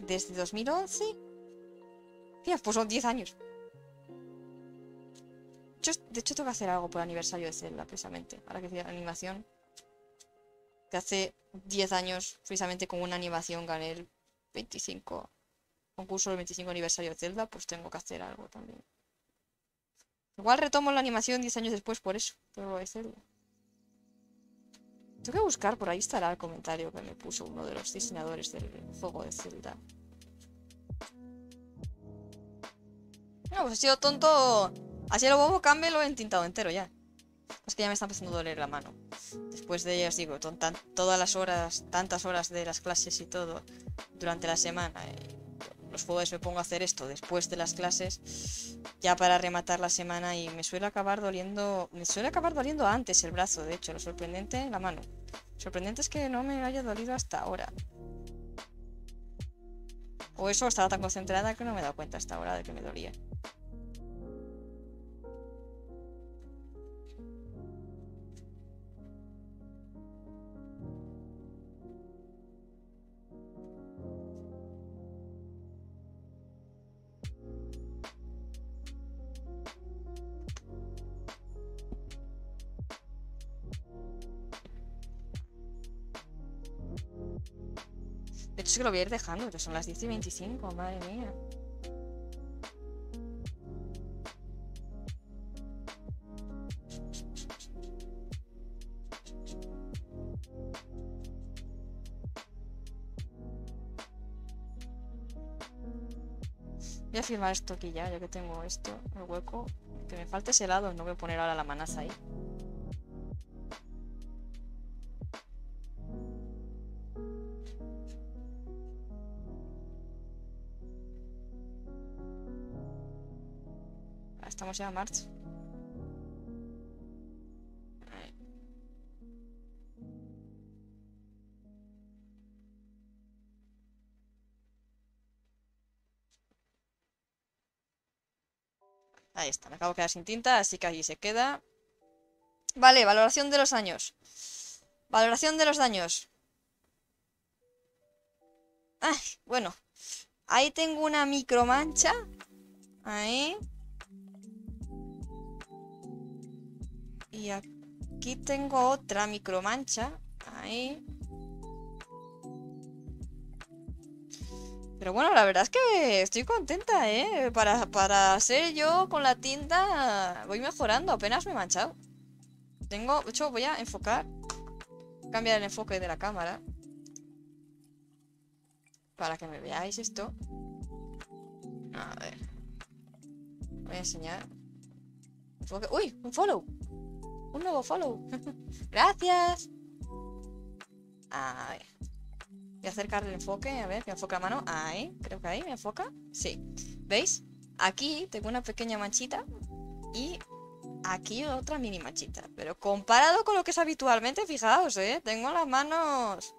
Desde 2011. Tía, pues son 10 años. de hecho, tengo que hacer algo por el aniversario de Zelda, precisamente. Ahora que hacía animación. Que hace 10 años, precisamente con una animación, gané el 25 concurso del 25 aniversario de Zelda, pues tengo que hacer algo también. Igual retomo la animación 10 años después por eso. Pero decirlo. Tengo que buscar, por ahí estará el comentario que me puso uno de los diseñadores del juego de Zelda. No, pues he sido tonto. Así lo bobo, cambio lo he entintado entero ya. Es que ya me está empezando a doler la mano. Después de, os digo, todas las horas, tantas horas de las clases y todo durante la semana. Eh, los jueves me pongo a hacer esto después de las clases, ya para rematar la semana y me suele acabar doliendo, me suele acabar doliendo antes el brazo, de hecho, lo sorprendente, la mano. sorprendente es que no me haya dolido hasta ahora. O eso, estaba tan concentrada que no me he dado cuenta hasta ahora de que me dolía. Es que lo voy a ir dejando, que son las 10 y 25, madre mía. Voy a firmar esto aquí ya, ya que tengo esto, el hueco. Que me falte ese lado, no voy a poner ahora la manaza ahí. Estamos ya a marcha. Ahí está, me acabo de quedar sin tinta, así que allí se queda. Vale, valoración de los años. Valoración de los daños. Ay, bueno. Ahí tengo una micro mancha. Ahí. Y aquí tengo otra micromancha. Ahí. Pero bueno, la verdad es que estoy contenta, ¿eh? Para, para ser yo con la tinta voy mejorando, apenas me he manchado. Tengo, de hecho voy a enfocar, cambiar el enfoque de la cámara. Para que me veáis esto. A ver. Voy a enseñar. ¡Uy! ¡Un follow! ¡Un nuevo follow! ¡Gracias! A ver. Voy a acercar el enfoque, a ver, que enfoca la mano. Ahí, creo que ahí me enfoca. Sí. ¿Veis? Aquí tengo una pequeña manchita y aquí otra mini manchita. Pero comparado con lo que es habitualmente, fijaos, ¿eh? Tengo las manos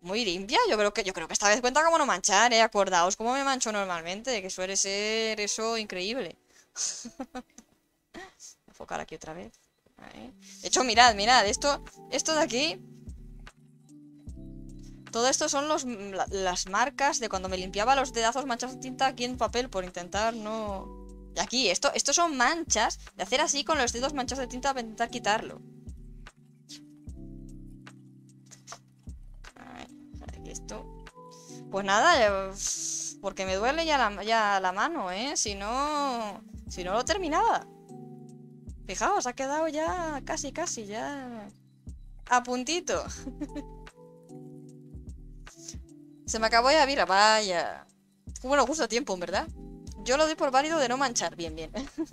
muy limpias. Yo creo que, yo creo que esta vez cuenta como no manchar, ¿eh? Acordaos cómo me mancho normalmente, que suele ser eso increíble. Enfocar aquí otra vez. De hecho, mirad, mirad, esto, esto de aquí todo esto son los, las marcas de cuando me limpiaba los dedazos manchas de tinta aquí en papel por intentar no... Y aquí, esto, esto son manchas de hacer así con los dedos manchas de tinta para intentar quitarlo. esto. Pues nada, porque me duele ya la, ya la mano, ¿eh? Si no... Si no lo terminaba. Fijaos, ha quedado ya casi, casi, ya... A puntito. Se me acabó ya vida, vaya. Bueno, justo a tiempo, ¿verdad? Yo lo doy por válido de no manchar. Bien, bien.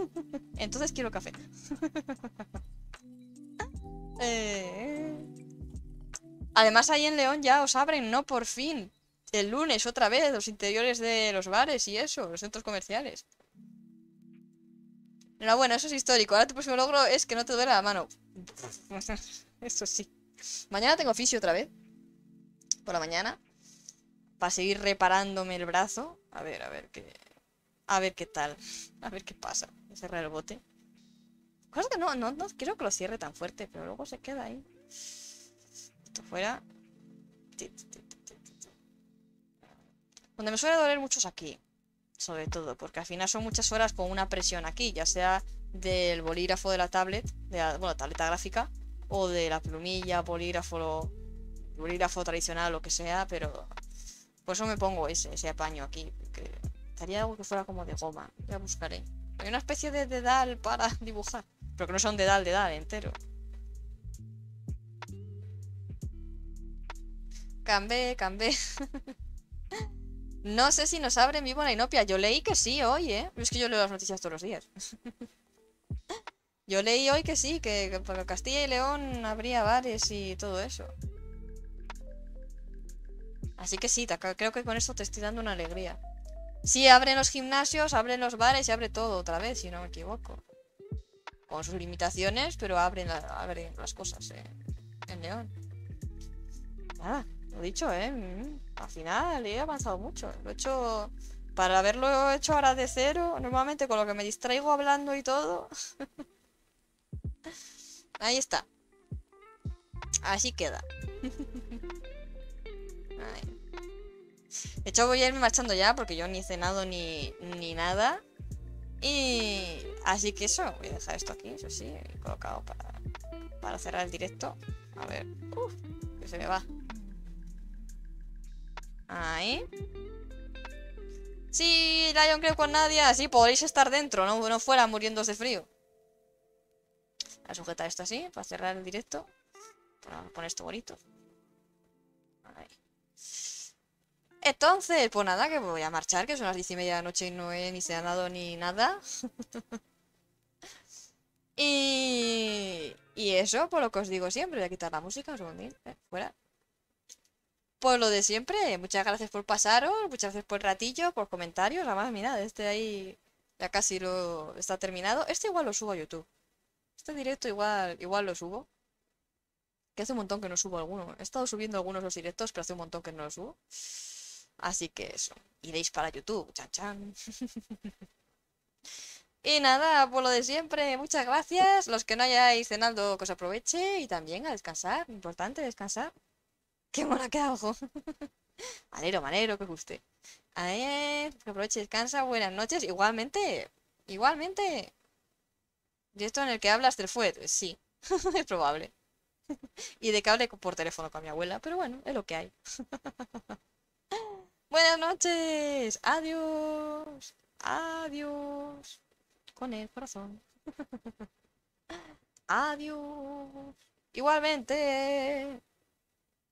Entonces quiero café. Eh. Además, ahí en León ya os abren, ¿no? Por fin. El lunes, otra vez, los interiores de los bares y eso, los centros comerciales. Bueno, eso es histórico. Ahora tu próximo logro es que no te duele la mano. Eso sí. Mañana tengo oficio otra vez. Por la mañana para seguir reparándome el brazo. A ver, a ver qué. A ver qué tal. A ver qué pasa. Voy a cerrar el bote. Cosa que no, no, no quiero que lo cierre tan fuerte, pero luego se queda ahí. Esto fuera. Donde me suele doler mucho es aquí. Sobre todo, porque al final son muchas horas con una presión aquí, ya sea del bolígrafo de la tablet, de la, bueno, tableta gráfica, o de la plumilla, bolígrafo, bolígrafo tradicional, lo que sea, pero por eso me pongo ese, ese apaño aquí. Porque estaría algo que fuera como de goma. Ya buscaré. Hay una especie de dedal para dibujar. Pero que no sea un dedal, dedal entero. Cambé, cambé. no sé si nos abre mi buena inopia. Yo leí que sí hoy, ¿eh? Es que yo leo las noticias todos los días. yo leí hoy que sí, que, para Castilla y León habría bares y todo eso. Así que sí, creo que con esto te estoy dando una alegría. Sí, abren los gimnasios, abren los bares y abre todo otra vez, si no me equivoco. Con sus limitaciones, pero abren, las cosas eh, en León. Nada, lo dicho, ¿eh? Mm, al final he avanzado mucho. Lo he hecho... Para haberlo hecho ahora de cero, normalmente con lo que me distraigo hablando y todo. Ahí está. Así queda. De hecho, voy a irme marchando ya porque yo ni he cenado ni, ni nada. Y así que eso, voy a dejar esto aquí, eso sí, he colocado para, para cerrar el directo. A ver, Uf, que se me va. Ahí. Sí, Lion creo con nadie, así podréis estar dentro, no, no fuera muriéndose de frío. Voy a sujetar esto así, para cerrar el directo. Para poner esto bonito. Entonces, pues nada, que voy a marchar, que son las diez y media de la noche y no he ni cenado ni nada. y... Y eso, por lo que os digo siempre, voy a quitar la música, un segundín, eh, fuera. Por lo de siempre, muchas gracias por pasaros, muchas gracias por el ratillo, por comentarios, además, mirad, este ahí ya casi lo está terminado. Este igual lo subo a YouTube. Este directo igual, igual lo subo. Que hace un montón que no subo alguno. He estado subiendo algunos los directos, pero hace un montón que no los subo. Así que eso, iréis para YouTube, chan chan. y nada, por lo de siempre, muchas gracias. Los que no hayáis cenado, que os aproveche y también a descansar. Importante descansar. Qué mona que hago. manero, manero, que guste. A ver, que aproveche descansa. Buenas noches. Igualmente, igualmente. Y esto en el que hablas del fuet, sí, es probable. y de que hable por teléfono con mi abuela, pero bueno, es lo que hay. Buenas noches. Adiós. Adiós. Con el corazón. Adiós. Igualmente.